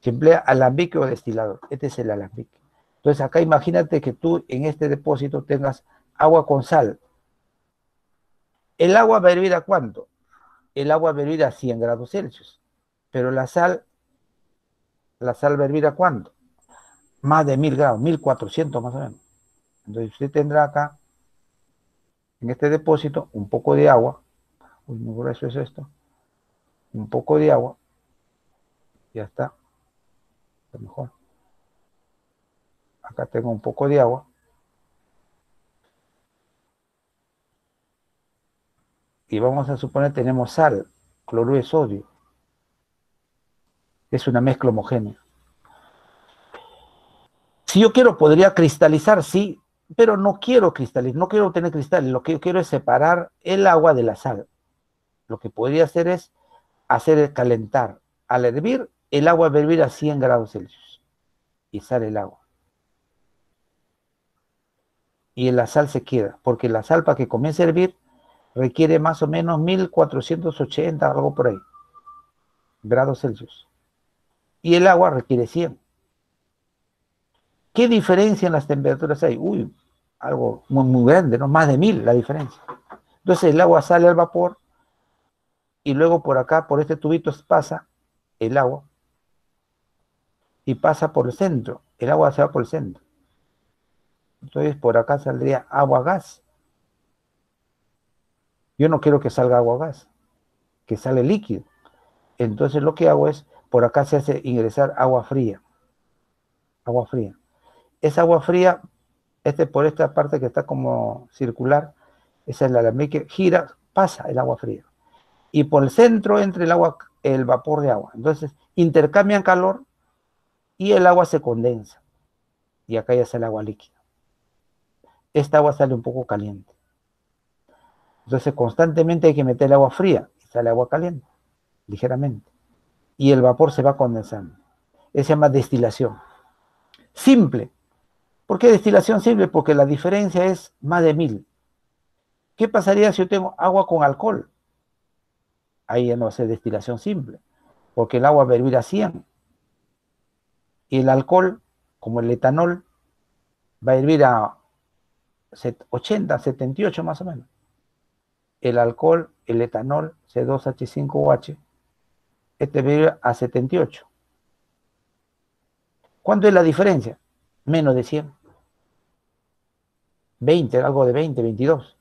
Se emplea alambique o destilador. Este es el alambique. Entonces acá imagínate que tú en este depósito tengas agua con sal. ¿El agua va a hervir a cuánto? El agua va a hervir a 100 grados Celsius. Pero la sal, la sal va a hervir a cuánto? Más de 1000 grados, 1400 más o menos. Entonces usted tendrá acá en este depósito un poco de agua, uy, muy grueso es esto, un poco de agua, ya está, está mejor. Acá tengo un poco de agua. Y vamos a suponer tenemos sal, cloruro de sodio. Es una mezcla homogénea. Si yo quiero, podría cristalizar, sí, pero no quiero cristales, no quiero obtener cristales, lo que yo quiero es separar el agua de la sal. Lo que podría hacer es hacer calentar. Al hervir, el agua va a hervir a 100 grados Celsius y sale el agua. Y la sal se queda, porque la sal para que comience a hervir requiere más o menos 1480, algo por ahí, grados Celsius. Y el agua requiere 100. ¿Qué diferencia en las temperaturas hay? Uy, algo muy, muy grande, ¿no? Más de mil la diferencia. Entonces el agua sale al vapor y luego por acá, por este tubito pasa el agua y pasa por el centro. El agua se va por el centro. Entonces por acá saldría agua-gas. Yo no quiero que salga agua-gas, que sale líquido. Entonces lo que hago es, por acá se hace ingresar agua fría. Agua fría. Esa agua fría Este por esta parte que está como circular, esa es la alambique, gira, pasa el agua fría. Y por el centro entra el agua, el vapor de agua. Entonces intercambian calor y el agua se condensa. Y acá ya sale agua líquida. Esta agua sale un poco caliente. Entonces constantemente hay que meter el agua fría y sale agua caliente, ligeramente. Y el vapor se va condensando. Eso se llama destilación. Simple. ¿Por qué destilación simple? Porque la diferencia es más de mil. ¿Qué pasaría si yo tengo agua con alcohol? Ahí ya no ser destilación simple, porque el agua va a hervir a 100. Y el alcohol, como el etanol, va a hervir a 80, 78 más o menos. El alcohol, el etanol, C2H5OH, este va a 78. ¿Cuánto es la diferencia? Menos de 100. 20, algo de 20, 22.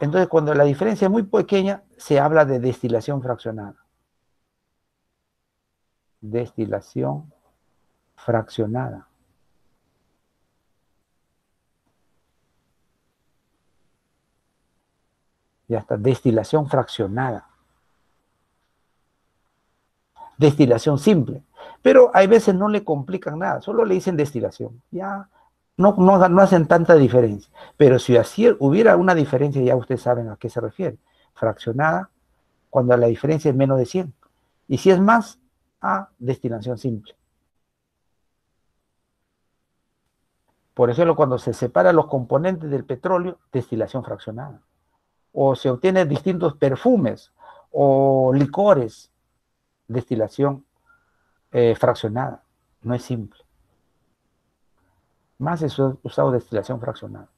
Entonces, cuando la diferencia es muy pequeña, se habla de destilación fraccionada. Destilación fraccionada. Ya está, destilación fraccionada. Destilación simple. Pero hay veces no le complican nada, solo le dicen destilación. Ya no, no, hacen tanta diferencia. Pero si así hubiera una diferencia, ya ustedes saben a qué se refiere. Fraccionada, cuando la diferencia es menos de 100. Y si es más, a destilación simple. Por ejemplo, cuando se separan los componentes del petróleo, destilación fraccionada. O se obtienen distintos perfumes o licores, destilación eh, fraccionada. No es simple. Más es usado destilación fraccionada.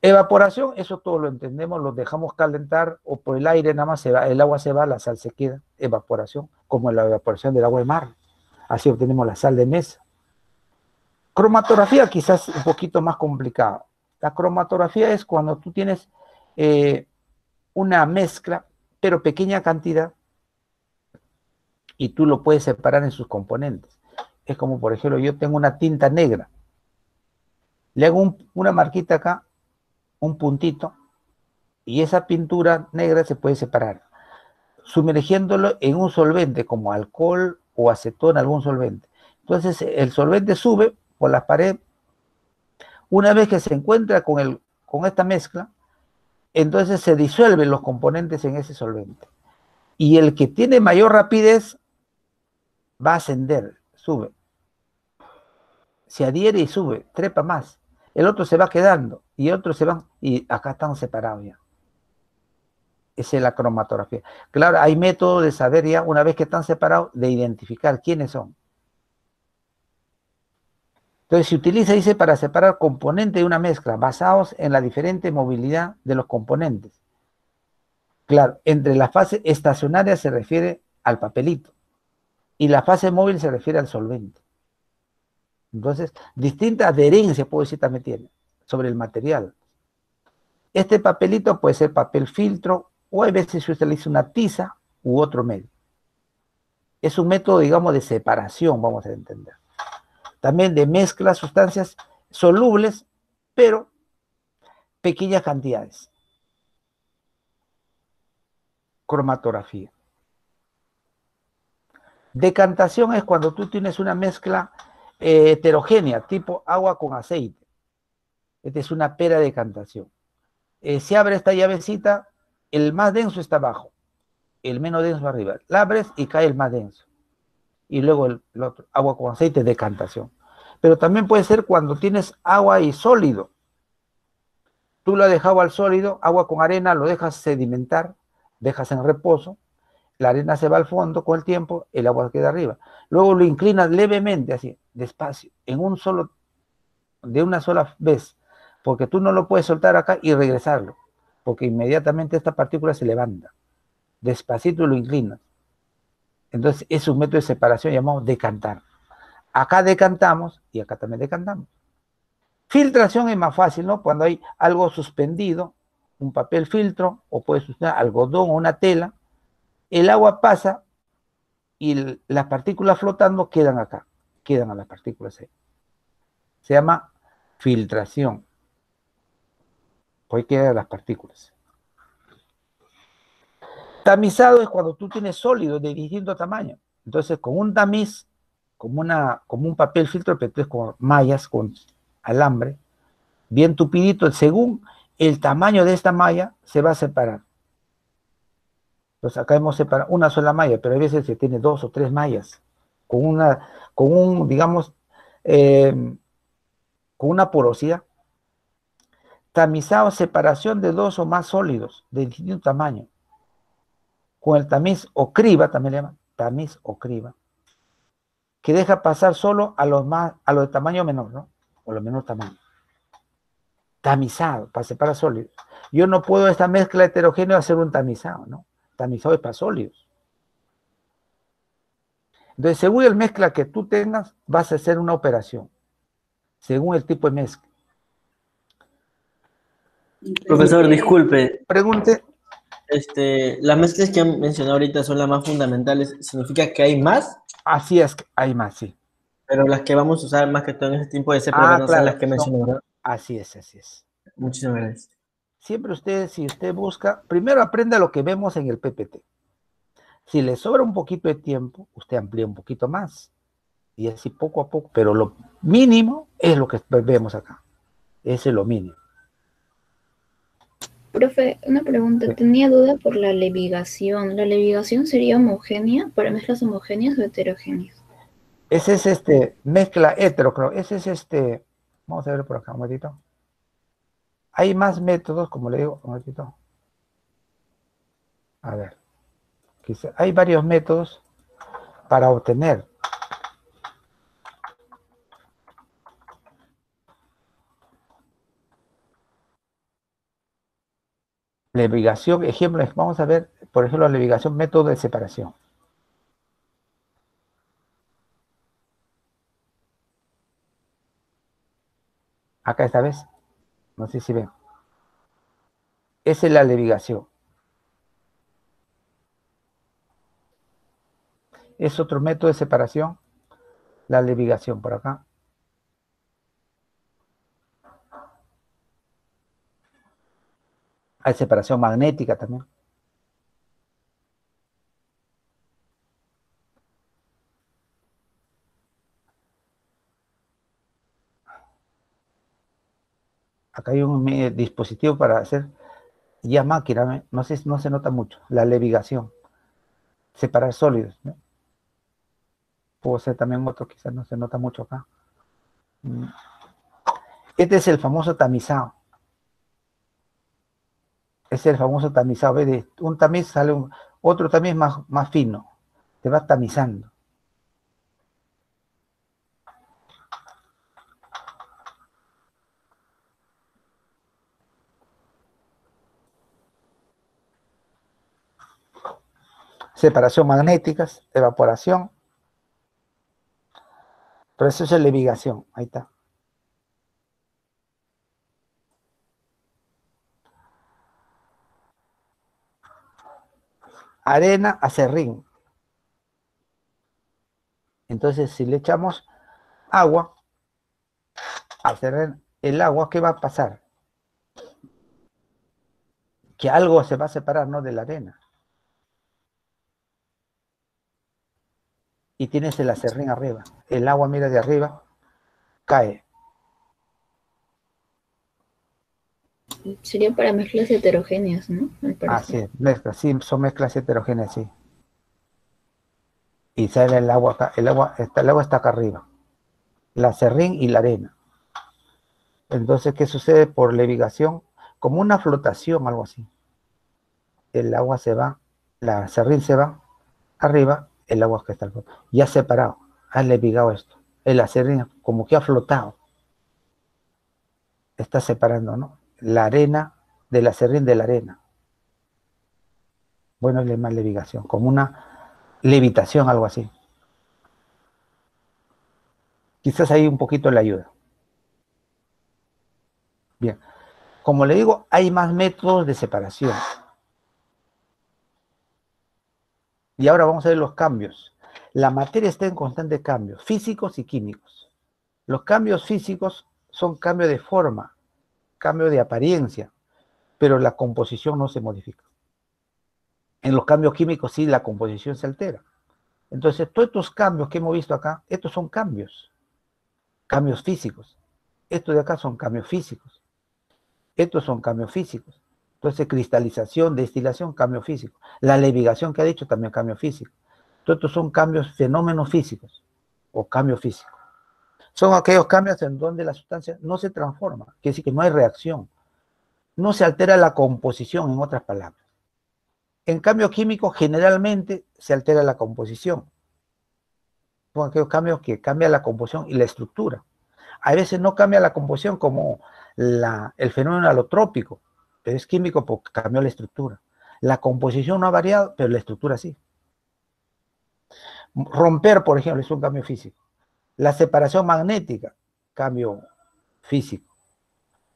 Evaporación, eso todo lo entendemos, lo dejamos calentar o por el aire nada más se va, el agua se va, la sal se queda. Evaporación, como la evaporación del agua de mar. Así obtenemos la sal de mesa. Cromatografía quizás un poquito más complicado. La cromatografía es cuando tú tienes eh, una mezcla, pero pequeña cantidad, y tú lo puedes separar en sus componentes es como, por ejemplo, yo tengo una tinta negra. Le hago una marquita acá, un puntito, y esa pintura negra se puede separar, sumergiéndolo en un solvente como alcohol o acetona, algún solvente. Entonces el solvente sube por la pared. Una vez que se encuentra con, el, con esta mezcla, entonces se disuelven los componentes en ese solvente. Y el que tiene mayor rapidez va a ascender, sube. Se adhiere y sube, trepa más. El otro se va quedando y otros se van y acá están separados ya. Esa es la cromatografía. Claro, hay método de saber ya, una vez que están separados, de identificar quiénes son. Entonces se utiliza, dice, para separar componentes de una mezcla basados en la diferente movilidad de los componentes. Claro, entre la fase estacionaria se refiere al papelito y la fase móvil se refiere al solvente. Entonces, distinta adherencia, puedo decir, también tiene sobre el material. Este papelito puede ser papel filtro o hay veces se utiliza una tiza u otro medio. Es un método, digamos, de separación, vamos a entender. También de mezcla sustancias solubles, pero pequeñas cantidades. Cromatografía. Decantación es cuando tú tienes una mezcla eh, heterogénea, tipo agua con aceite. Esta es una pera de decantación. Eh, se abre esta llavecita, el más denso está abajo, el menos denso arriba. La abres y cae el más denso. Y luego el, otro, agua con aceite, decantación. Pero también puede ser cuando tienes agua y sólido. Tú lo has dejado al sólido, agua con arena, lo dejas sedimentar, dejas en reposo, la arena se va al fondo con el tiempo, el agua queda arriba. Luego lo inclinas levemente, así, despacio, en un solo, de una sola vez, porque tú no lo puedes soltar acá y regresarlo, porque inmediatamente esta partícula se levanta. Despacito lo inclinas. Entonces es un método de separación llamado decantar. Acá decantamos y acá también decantamos. Filtración es más fácil, ¿no? Cuando hay algo suspendido, un papel filtro, o puede ser algodón o una tela, el agua pasa y las partículas flotando quedan acá, quedan a las partículas ahí. Se llama filtración. Hoy quedan las partículas. Tamizado es cuando tú tienes sólidos de distinto tamaño. Entonces, con un tamiz, como, una, como un papel filtro, pero es con mallas, con alambre, bien tupidito, según el tamaño de esta malla, se va a separar. Entonces, acá hemos separado una sola malla, pero a veces se tiene dos o tres mallas, con una, con un, digamos, eh, con una porosidad. Tamizado, separación de dos o más sólidos de distinto tamaño con el tamiz o criba, también le llaman tamiz o criba, que deja pasar solo a los, más, a los de tamaño menor, ¿no? O los menor tamaño. Tamizado, para separar sólidos. Yo no puedo esta mezcla heterogénea hacer un tamizado, ¿no? Tamizado es para sólidos. Entonces, según el mezcla que tú tengas, vas a hacer una operación, según el tipo de mezcla. Profesor, disculpe. Pregunte. Este, las mezclas que han mencionado ahorita son las más fundamentales. ¿Significa que hay más? Así es, hay más, sí. Pero las que vamos a usar más que todo en este tiempo de ser ah, son las que mencionó, Así es, así es. Muchísimas gracias. Siempre usted, si usted busca, primero aprenda lo que vemos en el PPT. Si le sobra un poquito de tiempo, usted amplía un poquito más. Y así poco a poco, pero lo mínimo es lo que vemos acá. Ese es lo mínimo. Profe, una pregunta. Tenía duda por la levigación. ¿La levigación sería homogénea para mezclas homogéneas o heterogéneas? Ese es este, mezcla hetero, Ese es este, vamos a ver por acá un momentito. Hay más métodos, como le digo, un momentito. A ver. Hay varios métodos para obtener Levigación, ejemplo, vamos a ver, por ejemplo, la levigación, método de separación. Acá esta vez, no sé si ven. Esa es la levigación. Es otro método de separación, la levigación por acá. Hay separación magnética también. Acá hay un dispositivo para hacer ya máquina, no, se, no se nota mucho, la levigación, separar sólidos. ¿no? Puedo ser también otro, quizás no se nota mucho acá. Mm. Este es el famoso tamizado es el famoso tamizado. De un tamiz sale otro tamiz más, más fino. Te va tamizando. Separación magnéticas, evaporación. Proceso de levigación. Ahí está. arena a serrín. Entonces, si le echamos agua a serrín, el agua, ¿qué va a pasar? Que algo se va a separar, ¿no? De la arena. Y tienes el acerrín arriba. El agua, mira de arriba, cae. Sería para mezclas heterogéneas, ¿no? Ah, sí, mezclas, sí, son mezclas heterogéneas, sí. Y sale el agua acá, el agua, está, el agua está acá arriba. La serrín y la arena. Entonces, ¿qué sucede por levigación? Como una flotación, algo así. El agua se va, la serrín se va arriba, el agua que está al Ya separado, ha levigado esto. El acerrín como que ha flotado. Está separando, ¿no? la arena de la serrín de la arena. Bueno, es más levigación, como una levitación, algo así. Quizás ahí un poquito le ayuda. Bien, como le digo, hay más métodos de separación. Y ahora vamos a ver los cambios. La materia está en constante cambio, físicos y químicos. Los cambios físicos son cambios de forma, cambio de apariencia, pero la composición no se modifica. En los cambios químicos sí la composición se altera. Entonces, todos estos cambios que hemos visto acá, estos son cambios, cambios físicos. Estos de acá son cambios físicos. Estos son cambios físicos. Entonces, cristalización, destilación, cambio físico. La levigación que ha dicho también cambio físico. Todos estos son cambios, fenómenos físicos o cambio físico. Son aquellos cambios en donde la sustancia no se transforma, quiere decir que no hay reacción. No se altera la composición, en otras palabras. En cambio químico, generalmente se altera la composición. Son aquellos cambios que cambian la composición y la estructura. A veces no cambia la composición como el fenómeno alotrópico, pero es químico porque cambió la estructura. La composición no ha variado, pero la estructura sí. Romper, por ejemplo, es un cambio físico. La separación magnética, cambio físico.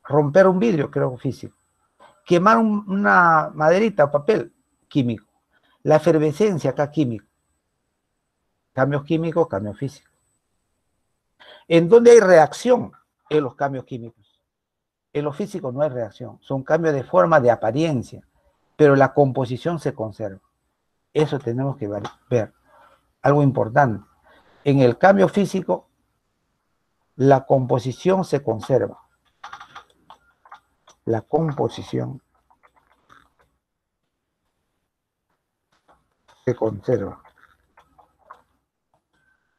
Romper un vidrio, creo físico. Quemar una maderita o papel, químico. La efervescencia, acá químico. Cambios químicos, cambios físicos. ¿En dónde hay reacción? En los cambios químicos. En lo físico no hay reacción, son cambios de forma, de apariencia, pero la composición se conserva. Eso tenemos que ver. Algo importante. En el cambio físico, la composición se conserva. La composición se conserva.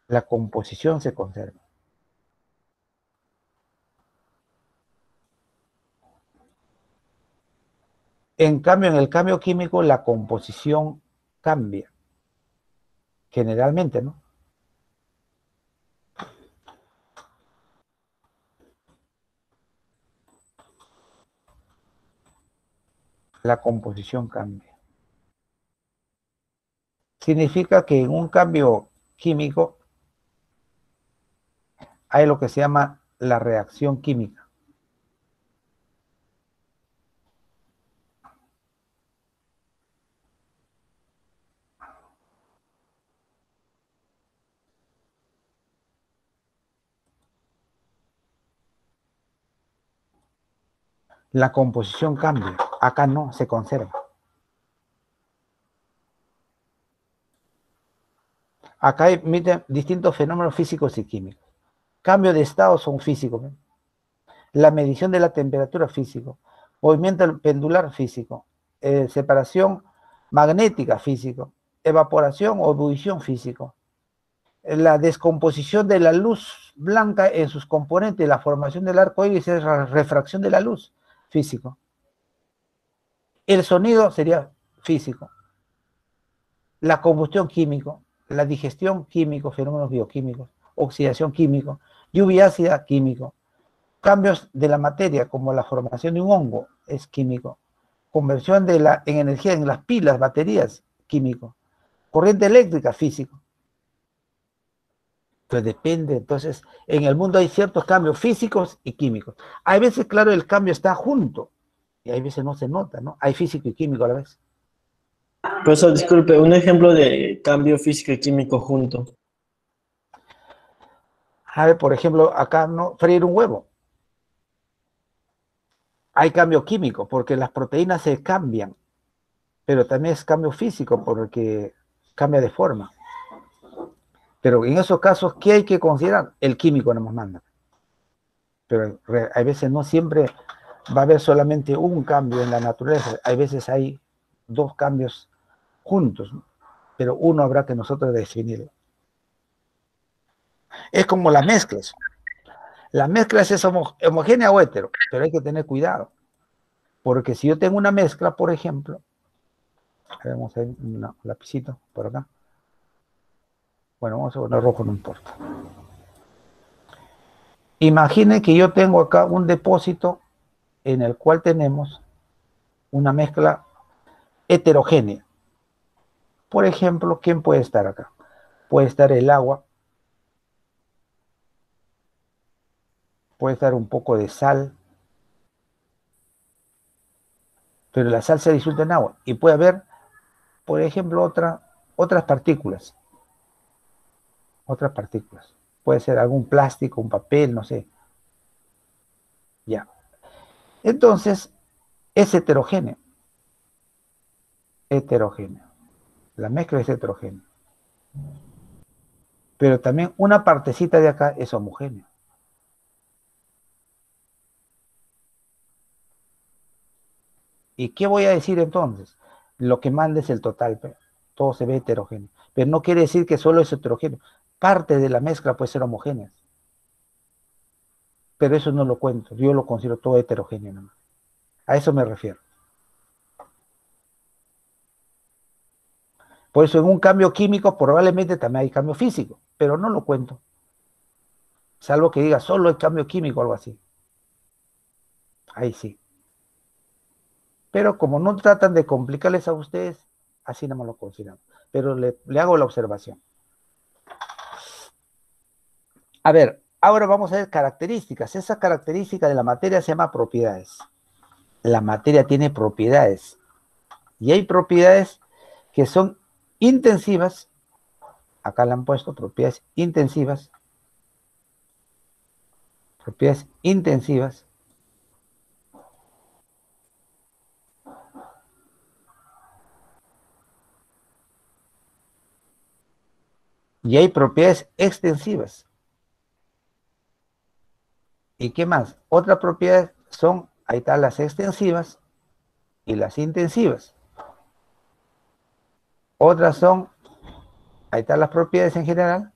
La composición se conserva. En cambio, en el cambio químico, la composición cambia. Generalmente, ¿no? La composición cambia. Significa que en un cambio químico hay lo que se llama la reacción química. La composición cambia. Acá no, se conserva. Acá emiten distintos fenómenos físicos y químicos. Cambio de estado son físicos. La medición de la temperatura físico. Movimiento pendular físico. Eh, separación magnética físico. Evaporación o ebullición físico. La descomposición de la luz blanca en sus componentes, la formación del arco iris es la refracción de la luz físico. El sonido sería físico. La combustión químico, la digestión químico, fenómenos bioquímicos, oxidación químico, lluvia ácida químico, cambios de la materia como la formación de un hongo es químico, conversión de la, en energía en las pilas, baterías, químico, corriente eléctrica, físico. Pues depende, entonces, en el mundo hay ciertos cambios físicos y químicos. Hay veces, claro, el cambio está junto, y hay veces no se nota, ¿no? Hay físico y químico a la vez. Profesor, disculpe, un ejemplo de cambio físico y químico junto. A ver, por ejemplo, acá, ¿no? Freír un huevo. Hay cambio químico, porque las proteínas se cambian, pero también es cambio físico, porque cambia de forma. Pero en esos casos, ¿qué hay que considerar? El químico nos manda. Pero hay veces no siempre va a haber solamente un cambio en la naturaleza. Hay veces hay dos cambios juntos, pero uno habrá que nosotros definirlo. Es como las mezclas. Las mezclas es homogénea o hetero, pero hay que tener cuidado. Porque si yo tengo una mezcla, por ejemplo, vamos a un lapicito por acá. Bueno, vamos a poner rojo, no importa. Imagine que yo tengo acá un depósito en el cual tenemos una mezcla heterogénea. Por ejemplo, ¿quién puede estar acá? Puede estar el agua, puede estar un poco de sal, pero la sal se disuelve en agua y puede haber, por ejemplo, otra, otras partículas otras partículas. Puede ser algún plástico, un papel, no sé. Ya. Entonces, es heterogéneo. Heterogéneo. La mezcla es heterogénea. Pero también una partecita de acá es homogénea. ¿Y qué voy a decir entonces? Lo que manda es el total, todo se ve heterogéneo. Pero no quiere decir que solo es heterogéneo. Parte de la mezcla puede ser homogénea. Pero eso no lo cuento, yo lo considero todo heterogéneo. A eso me refiero. Por eso en un cambio químico probablemente también hay cambio físico, pero no lo cuento. Salvo que diga solo el cambio químico o algo así. Ahí sí. Pero como no tratan de complicarles a ustedes, así no me lo consideramos. Pero le hago la observación. A ver, ahora vamos a ver características. Esa característica de la materia se llama propiedades. La materia tiene propiedades. Y hay propiedades que son intensivas, acá le han puesto propiedades intensivas, propiedades intensivas, y hay propiedades extensivas. ¿Y qué más? Otra propiedad son, ahí están las extensivas y las intensivas. Otras son, ahí están las propiedades en general.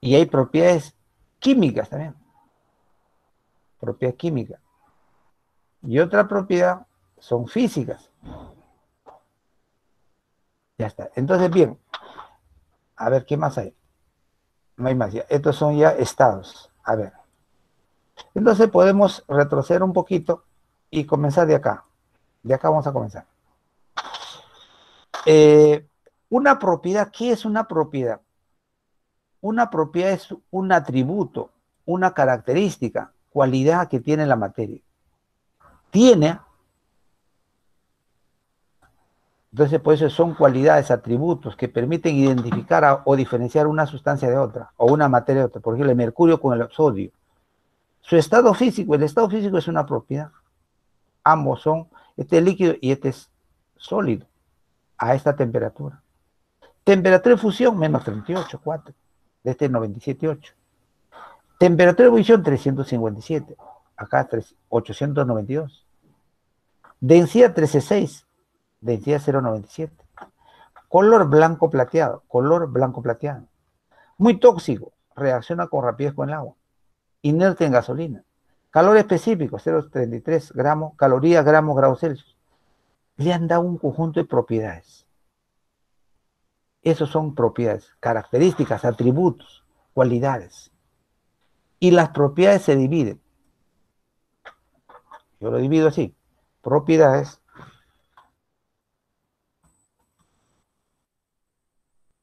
Y hay propiedades químicas también. Propiedad química. Y otra propiedad son físicas. Ya está. Entonces, bien. A ver, ¿qué más hay? No hay más. Ya. Estos son ya estados. A ver. Entonces podemos retroceder un poquito y comenzar de acá. De acá vamos a comenzar. Eh, una propiedad, ¿qué es una propiedad? Una propiedad es un atributo, una característica, cualidad que tiene la materia. Tiene, entonces por eso son cualidades, atributos que permiten identificar o diferenciar una sustancia de otra, o una materia de otra, por ejemplo el mercurio con el sodio. Su estado físico, el estado físico es una propiedad. Ambos son este es líquido y este es sólido a esta temperatura. Temperatura de fusión, menos 38,4. De este 97,8. Temperatura de ebullición, 357. Acá 892. Densidad 13,6. Densidad 0,97. Color blanco plateado. Color blanco plateado. Muy tóxico. Reacciona con rapidez con el agua. Inerte en gasolina. Calor específico, 0,33 gramos, calorías, gramos, grados Celsius. Le han dado un conjunto de propiedades. Esos son propiedades, características, atributos, cualidades. Y las propiedades se dividen. Yo lo divido así. Propiedades.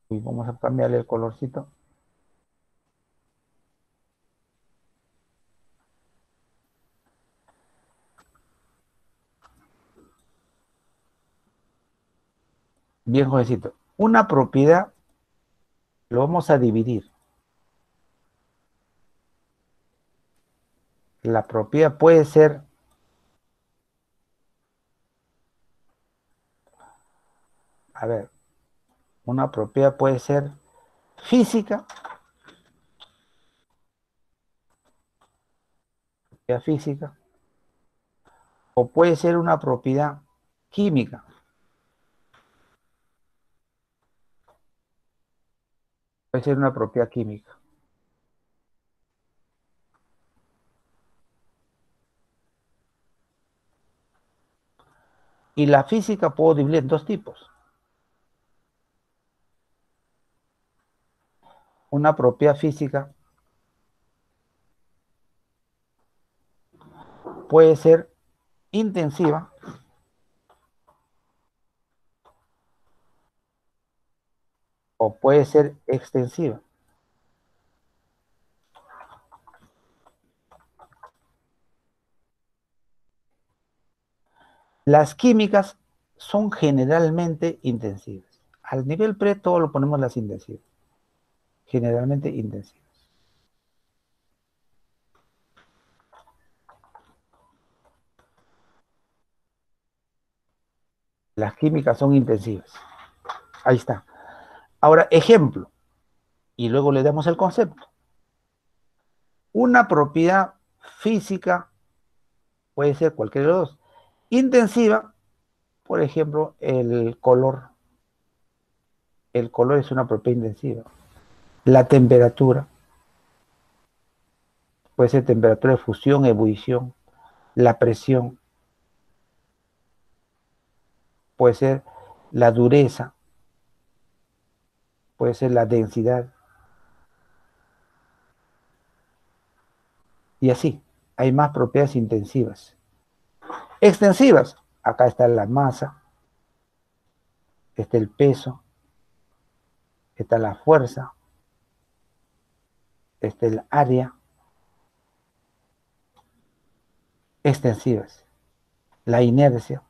Y vamos a cambiarle el colorcito. Bien, jovencito. Una propiedad lo vamos a dividir. La propiedad puede ser a ver, una propiedad puede ser física, propiedad física, o puede ser una propiedad química. puede ser una propiedad química. Y la física puedo dividir en dos tipos. Una propiedad física puede ser intensiva o puede ser extensiva. Las químicas son generalmente intensivas. Al nivel pre todo lo ponemos las intensivas. Generalmente intensivas. Las químicas son intensivas. Ahí está. Ahora, ejemplo. Y luego le damos el concepto. Una propiedad física puede ser cualquiera de los dos. Intensiva, por ejemplo, el color. El color es una propiedad intensiva. La temperatura. Puede ser temperatura de fusión, ebullición. La presión. Puede ser la dureza. Puede ser la densidad. Y así, hay más propiedades intensivas. Extensivas, acá está la masa, está el peso, está la fuerza, está el área. Extensivas, la inercia.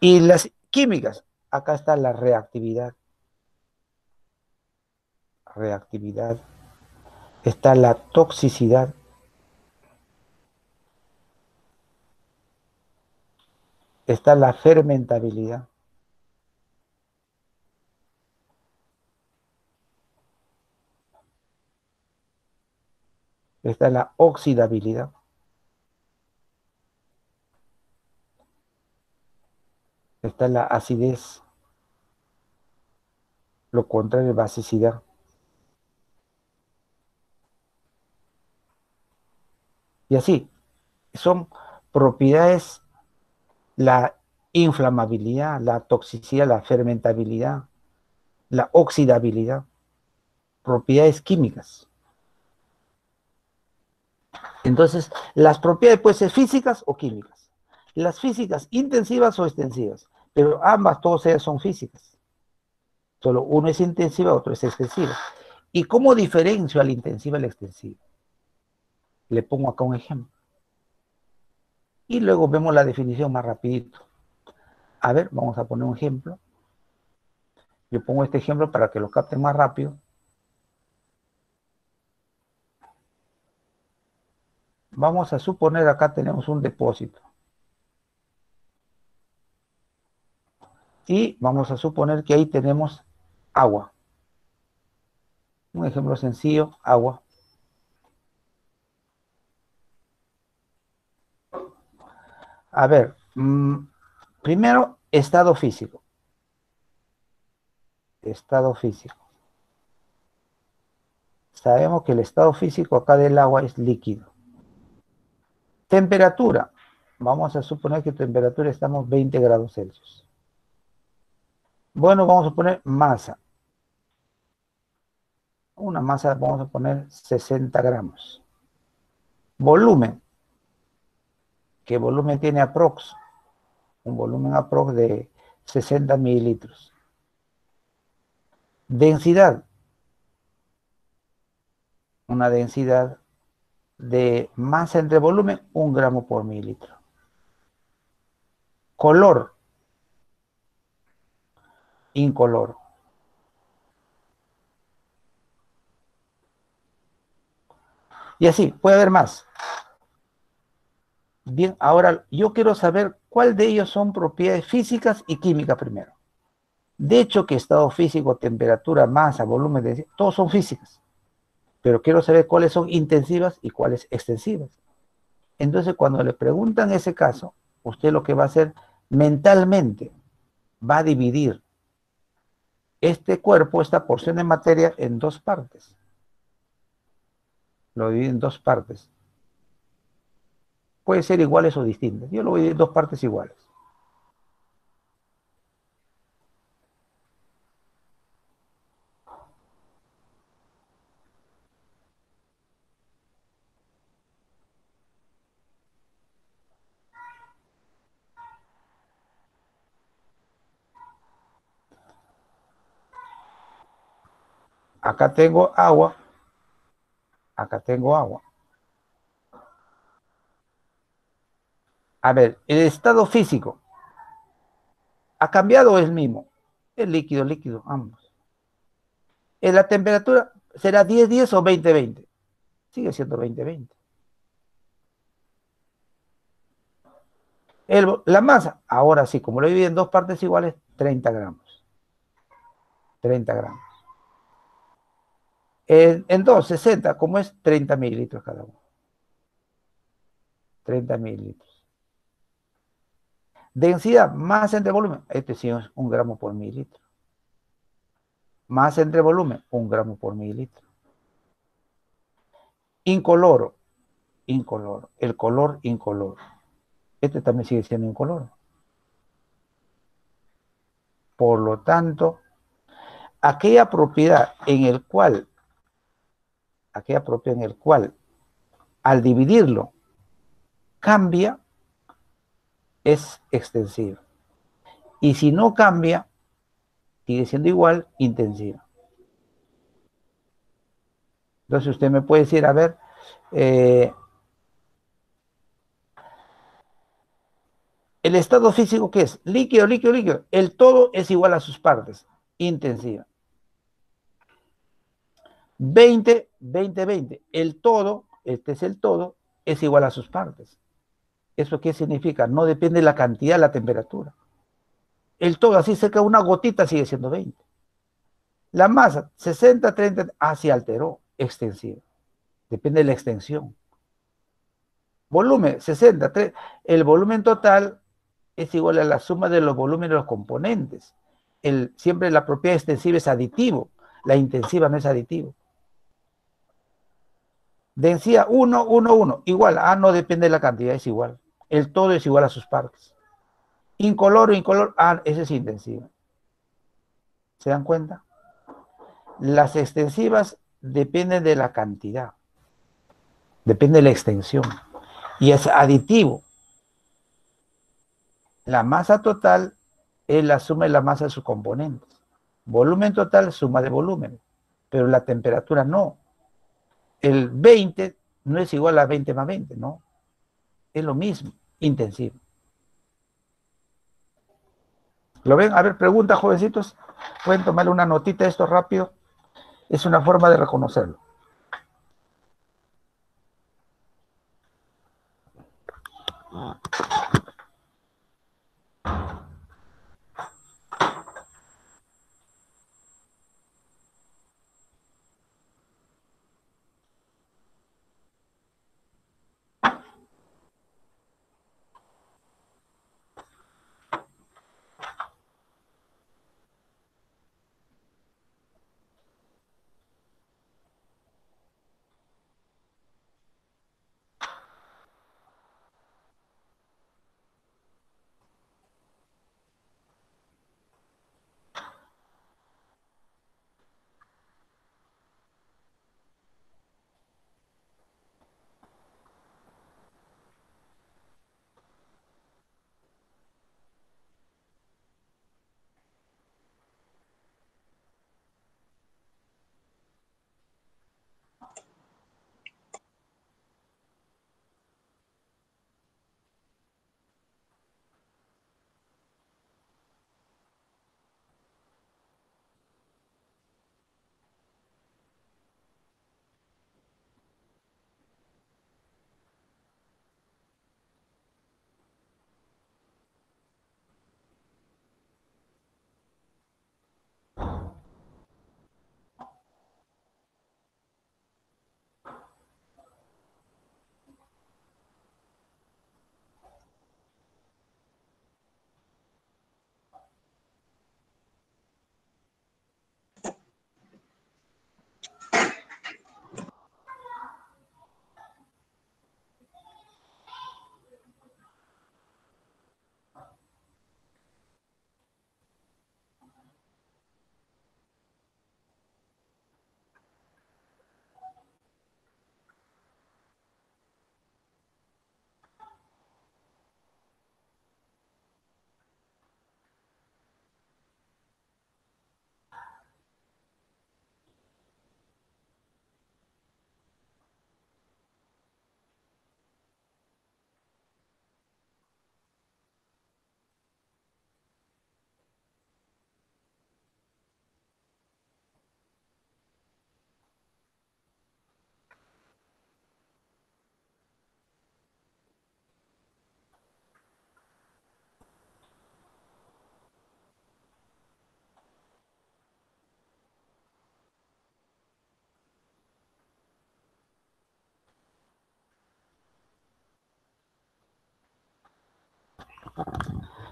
Y las químicas, acá está la reactividad, reactividad, está la toxicidad, está la fermentabilidad. Está la oxidabilidad. Está la acidez. Lo contrario, basicidad. Y así, son propiedades, la inflamabilidad, la toxicidad, la fermentabilidad, la oxidabilidad, propiedades químicas. Entonces, las propiedades pueden ser físicas o químicas. Las físicas intensivas o extensivas, pero ambas, todas ellas son físicas. Solo uno es intensiva, otro es extensiva. ¿Y cómo diferencio a la intensiva y la extensiva? Le pongo acá un ejemplo. Y luego vemos la definición más rapidito. A ver, vamos a poner un ejemplo. Yo pongo este ejemplo para que lo capten más rápido. Vamos a suponer acá tenemos un depósito. Y vamos a suponer que ahí tenemos agua. Un ejemplo sencillo, agua. A ver, mm, primero, estado físico. Estado físico. Sabemos que el estado físico acá del agua es líquido. Temperatura. Vamos a suponer que temperatura estamos 20 grados Celsius. Bueno, vamos a poner masa. Una masa vamos a poner 60 gramos. Volumen. ¿Qué volumen tiene aprox? Un volumen aprox de 60 mililitros. Densidad. Una densidad de masa entre volumen, un gramo por mililitro. Color. Incoloro. Y así, puede haber más. Bien, ahora yo quiero saber cuál de ellos son propiedades físicas y químicas primero. De hecho, que estado físico, temperatura, masa, volumen, todos son físicas. Pero quiero saber cuáles son intensivas y cuáles extensivas. Entonces, cuando le preguntan ese caso, usted lo que va a hacer mentalmente va a dividir este cuerpo, esta porción de materia, en dos partes. Lo divide en dos partes. Puede ser iguales o distintas. Yo lo voy a dos partes iguales. Acá tengo agua. Acá tengo agua. A ver, el estado físico. ¿Ha cambiado o es el mismo? Es líquido, líquido, ambos. En la temperatura será 10-10 o 20-20. Sigue siendo 20-20. la masa, ahora sí, como lo he dividido en dos partes iguales, 30 gramos. 30 gramos. En, en dos, 60, como es 30 mililitros cada uno. 30 mililitros. Densidad, masa entre volumen. Este sí es un gramo por mililitro. Masa entre volumen, un gramo por mililitro. Incoloro, incoloro. El color incoloro. Este también sigue siendo incoloro. Por lo tanto, aquella propiedad en el cual, aquella propiedad en el cual, al dividirlo, cambia, es extensiva. Y si no cambia, sigue siendo igual, intensiva. Entonces usted me puede decir, a ver, eh, el estado físico ¿qué es? Líquido, líquido, líquido. El todo es igual a sus partes, intensiva. 20, 20, 20. El todo, este es el todo, es igual a sus partes. ¿Eso qué significa? No depende de la cantidad de la temperatura. El todo, así seca una gotita, sigue siendo 20. La masa, 60, 30, ah, se alteró, extensiva. Depende de la extensión. Volumen, 60, 3. El volumen total es igual a la suma de los volúmenes de los componentes. El, siempre la propiedad extensiva es aditivo, la intensiva no es aditivo. Densidad 1, 1, 1, igual, A no depende de la cantidad, es igual el todo es igual a sus partes. Incoloro, incoloro, ah, ese es intensiva. ¿Se dan cuenta? Las extensivas dependen de la cantidad, depende de la extensión, y es aditivo. La masa total es la suma de la masa de sus componentes. Volumen total, suma de volumen, pero la temperatura no. El 20 no es igual a 20 más 20, ¿no? es lo mismo, intensivo. ¿Lo ven? A ver, pregunta, jovencitos. Pueden tomar una notita de esto rápido. Es una forma de reconocerlo.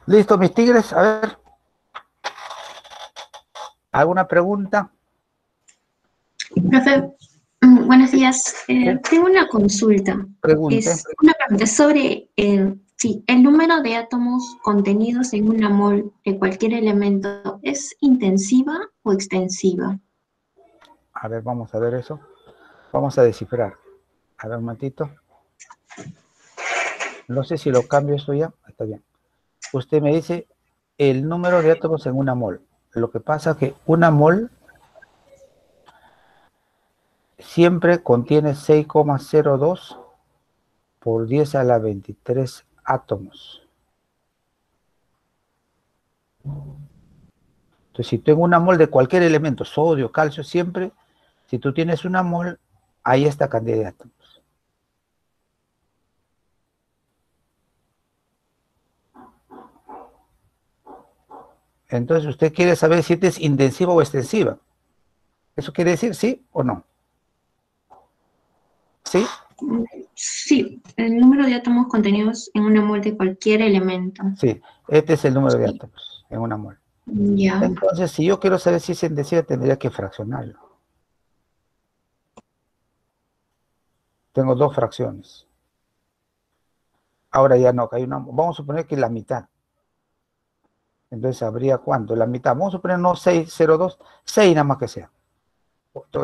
Listo, mis tigres, a ver. ¿Alguna pregunta? Profe, mm, buenos días. Eh, tengo una consulta. Pregunte. Es una pregunta sobre el, sí, el número de átomos contenidos en una mol de cualquier elemento, ¿es intensiva o extensiva? A ver, vamos a ver eso. Vamos a descifrar. A ver un momentito. No sé si lo cambio esto ya. Está bien. Usted me dice el número de átomos en una mol. Lo que pasa es que una mol siempre contiene 6,02 por 10 a la 23 átomos. Entonces, si tengo una mol de cualquier elemento, sodio, calcio, siempre, si tú tienes una mol, hay esta cantidad de átomos. Entonces, usted quiere saber si es intensiva o extensiva. ¿Eso quiere decir sí o no? ¿Sí? Sí, el número de átomos contenidos en una mol de cualquier elemento. Sí, este es el número de átomos en una mol. Ya. Entonces, si yo quiero saber si es intensiva, tendría que fraccionarlo. Tengo dos fracciones. Ahora ya no, hay una, vamos a suponer que la mitad. Entonces habría cuánto? La mitad. Vamos a suponer no 6,02, 6 nada más que sea.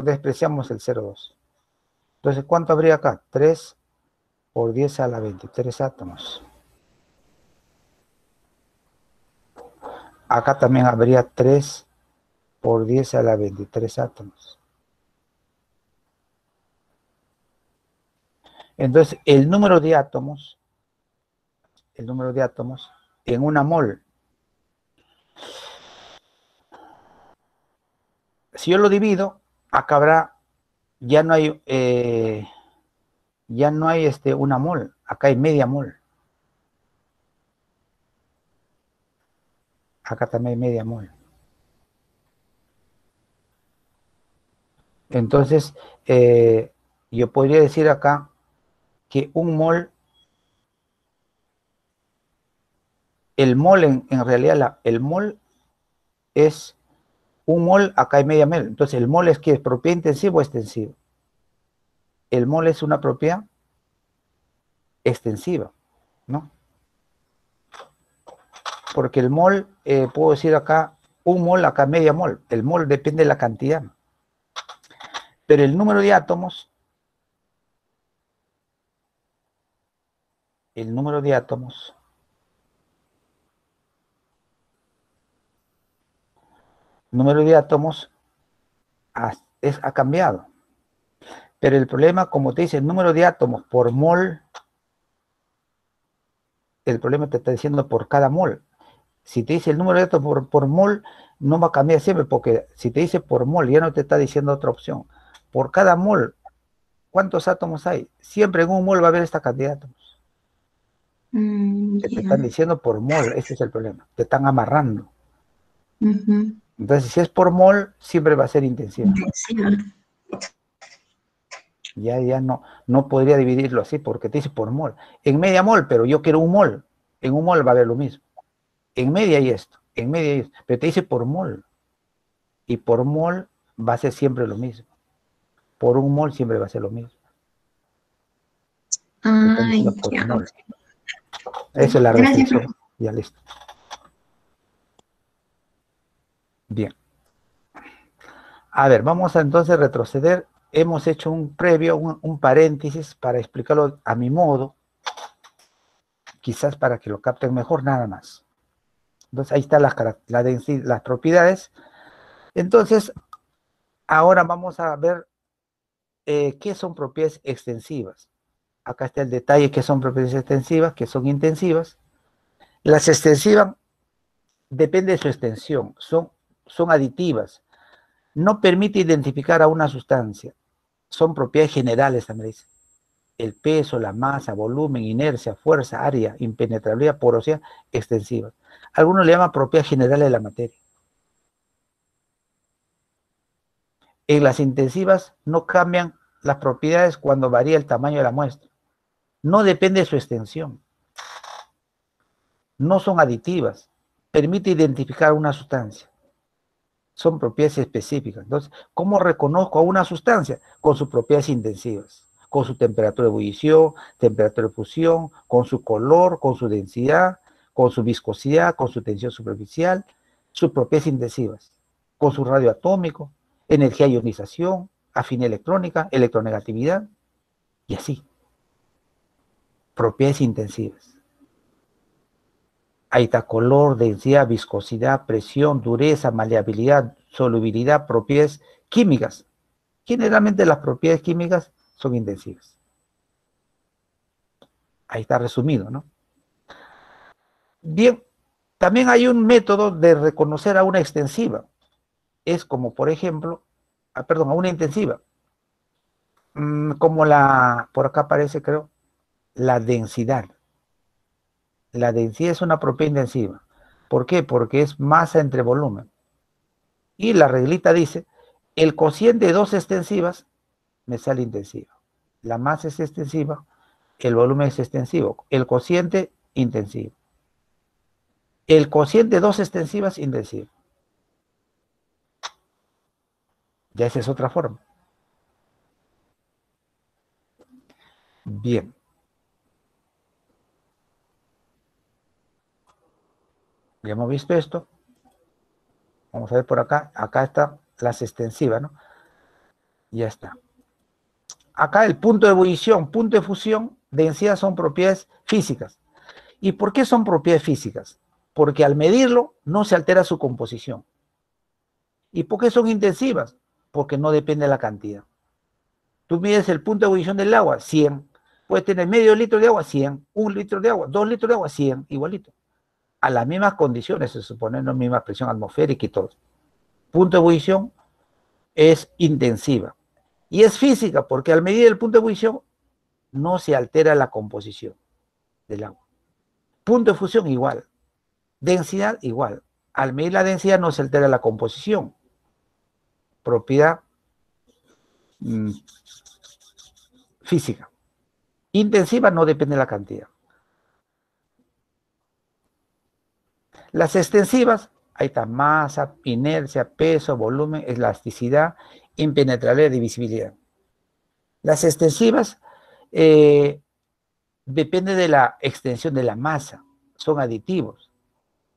Despreciamos el 0,2. Entonces, ¿cuánto habría acá? 3 por 10 a la 23 átomos. Acá también habría 3 por 10 a la 23 átomos. Entonces, el número de átomos, el número de átomos en una mol, si yo lo divido, acá habrá ya no hay, eh, ya no hay este, una mol, acá hay media mol. Acá también hay media mol. Entonces, eh, yo podría decir acá que un mol, el mol en, realidad, el mol es un mol, acá hay media mol. Entonces, ¿el mol es que es propiedad intensiva o extensiva? El mol es una propiedad extensiva, ¿no? Porque el mol, eh, puedo decir acá, un mol, acá media mol. El mol depende de la cantidad. Pero el número de átomos, el número de átomos número de átomos ha, es, ha cambiado. Pero el problema, como te dice, el número de átomos por mol, el problema te está diciendo por cada mol. Si te dice el número de átomos por, por mol, no va a cambiar siempre, porque si te dice por mol, ya no te está diciendo otra opción. Por cada mol, ¿cuántos átomos hay? Siempre en un mol va a haber esta cantidad de átomos. Mm, Te están diciendo por mol, ese es el problema. Te están amarrando. Ujú. Entonces, si es por mol, siempre va a ser intensiva. Intensiva. Ya, ya no, no podría dividirlo así porque te dice por mol. En media mol, pero yo quiero un mol. En un mol va a haber lo mismo. En media hay esto, en media hay esto. Pero te dice por mol. Y por mol va a ser siempre lo mismo. Por un mol siempre va a ser lo mismo. Ay, diciendo por ya. mol. Esa es la restricción. Ya listo. Bien. A ver, vamos a entonces retroceder. Hemos hecho un previo, un, paréntesis para explicarlo a mi modo. Quizás para que lo capten mejor, nada más. Entonces ahí están las, las propiedades. Entonces, ahora vamos a ver eh, qué son propiedades extensivas. Acá está el detalle que son propiedades extensivas, que son intensivas. Las extensivas depende de su extensión, son, son aditivas. No permite identificar a una sustancia. Son propiedades generales, también dice. El peso, la masa, volumen, inercia, fuerza, área, impenetrabilidad, porosidad, extensivas. Algunos le llaman propiedades generales de la materia. En las intensivas no cambian las propiedades cuando varía el tamaño de la muestra. No depende de su extensión. no son aditivas, permite identificar una sustancia. Son propiedades específicas. Entonces, ¿cómo reconozco a una sustancia? Con sus propiedades intensivas, con su temperatura de ebullición, temperatura de fusión, con su color, con su densidad, con su viscosidad, con su tensión superficial, sus propiedades intensivas, con su radio atómico, energía de ionización, afinidad electrónica, electronegatividad, y así. Propiedades intensivas. Está color, densidad, viscosidad, presión, dureza, maleabilidad, solubilidad, propiedades químicas. Generalmente las propiedades químicas son intensivas. Ahí está resumido, ¿no? Bien, también hay un método de reconocer a una extensiva. Es como, por ejemplo, ah, perdón, a una intensiva. Mm, como la, por acá aparece, creo, la densidad. La densidad es una propiedad intensiva. ¿Por qué? Porque es masa entre volumen. Y la reglita dice, el cociente de dos extensivas me sale intensiva. La masa es extensiva, el volumen es extensivo. El cociente, intensivo. El cociente de dos extensivas, intensivo. Ya esa es otra forma. Bien. Ya hemos visto esto. Vamos a ver por acá. Acá están las extensivas, ¿no? Ya está. Acá el punto de ebullición, punto de fusión, densidad son propiedades físicas. ¿Y por qué son propiedades físicas? Porque al medirlo no se altera su composición. ¿Y por qué son intensivas? Porque no depende de la cantidad. Tú mides el punto de ebullición del agua, 100. Puedes tener medio litro de agua, 100. Un litro de agua, dos litros de agua, 100. Igualito a las mismas condiciones, se supone, la misma presión atmosférica y todo. Punto de ebullición es intensiva. Y es física, porque al medir el punto de ebullición no se altera la composición del agua. Punto de fusión igual. Densidad igual. Al medir la densidad no se altera la composición. Propiedad mm, física. Intensiva no depende de la cantidad. Las extensivas, ahí está, masa, inercia, peso, volumen, elasticidad, impenetrabilidad, divisibilidad. Las extensivas eh, depende de la extensión de la masa, son aditivos.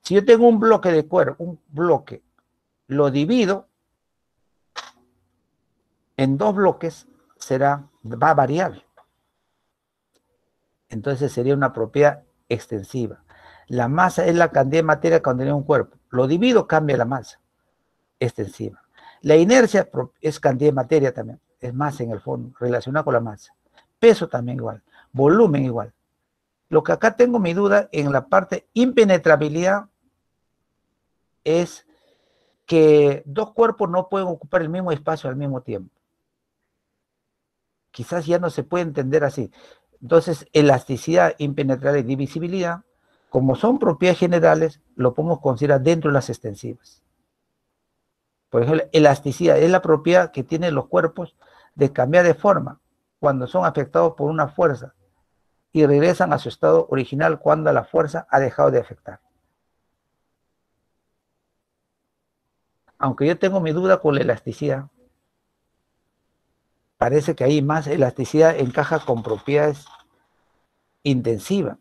Si yo tengo un bloque de cuero, un bloque, lo divido en dos bloques, será, va a. Entonces sería una propiedad extensiva. La masa es la cantidad de materia que contiene un cuerpo. Lo divido, cambia la masa extensiva. La inercia es cantidad de materia también, es masa en el fondo, relacionada con la masa. Peso también igual, volumen igual. Lo que acá tengo mi duda en la parte impenetrabilidad es que dos cuerpos no pueden ocupar el mismo espacio al mismo tiempo. Quizás ya no se puede entender así. Entonces, elasticidad, impenetrabilidad y divisibilidad como son propiedades generales, lo podemos considerar dentro de las extensivas. Por ejemplo, elasticidad es la propiedad que tienen los cuerpos de cambiar de forma cuando son afectados por una fuerza y regresan a su estado original cuando la fuerza ha dejado de afectar. Aunque yo tengo mi duda con la elasticidad, parece que ahí más elasticidad encaja con propiedades intensivas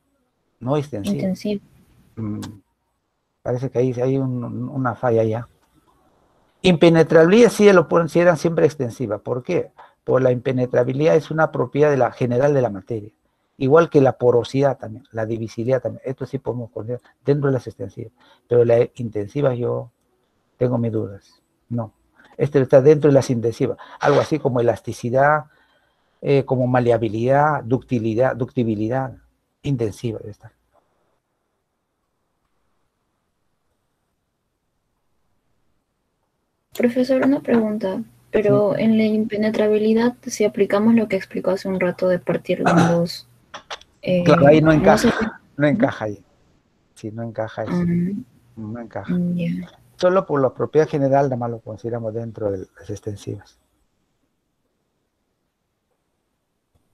no extensiva. Mm, parece que ahí hay una falla ya. Impenetrabilidad sí lo consideran siempre extensiva. ¿Por qué? Porque la impenetrabilidad es una propiedad de la general de la materia. Igual que la porosidad también, la divisibilidad también. Esto sí podemos poner dentro de las extensivas. Pero la intensiva yo tengo mis dudas. No. Este está dentro de las intensivas. Algo así como elasticidad, eh, como maleabilidad, ductilidad, ductibilidad intensiva de estar. Profesor, una pregunta, pero en la impenetrabilidad, si aplicamos lo que explicó hace un rato de partir de ah. dos... Eh, claro, ahí no encaja, no, encaja ahí. Sí, no encaja eso. Mm. no encaja. Solo por la propiedad general, nada más lo consideramos dentro de las extensivas.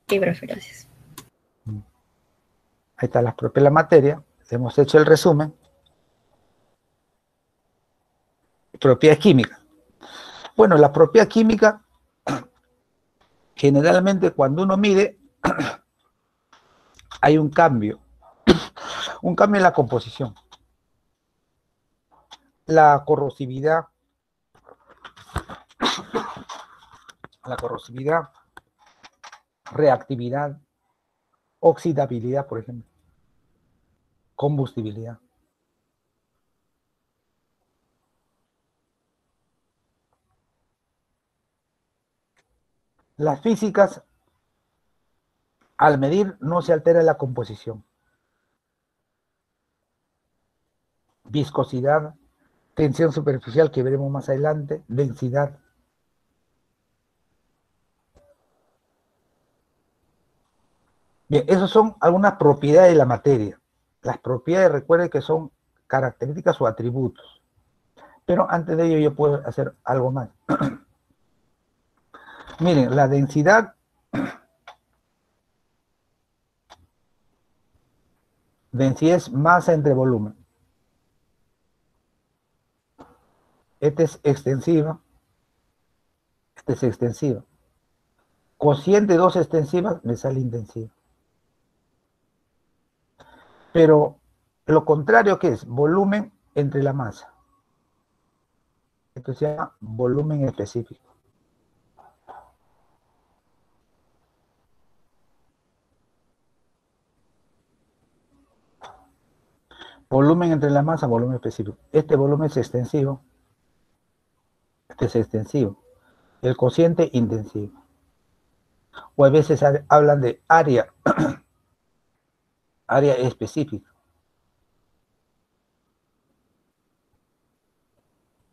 Sí, gracias. Ahí está las propiedades de la materia, hemos hecho el resumen. Propiedad química. Bueno, la propiedad química, generalmente cuando uno mide, hay un cambio, un cambio en la composición. La corrosividad, la corrosividad, reactividad, oxidabilidad, por ejemplo, combustibilidad. Las físicas, al medir, no se altera la composición. Viscosidad, tensión superficial que veremos más adelante, densidad. Bien, esas son algunas propiedades de la materia. Las propiedades, recuerden que son características o atributos. Pero antes de ello yo puedo hacer algo más. Miren, la densidad densidad es masa entre volumen. Este es extensiva. Este es extensiva. Cociente dos extensivas me sale intensiva. Pero lo contrario que es volumen entre la masa. Esto se llama volumen específico. Volumen entre la masa, volumen específico. Este volumen es extensivo. Este es extensivo. El cociente intensivo. O a veces hablan de área, área específica.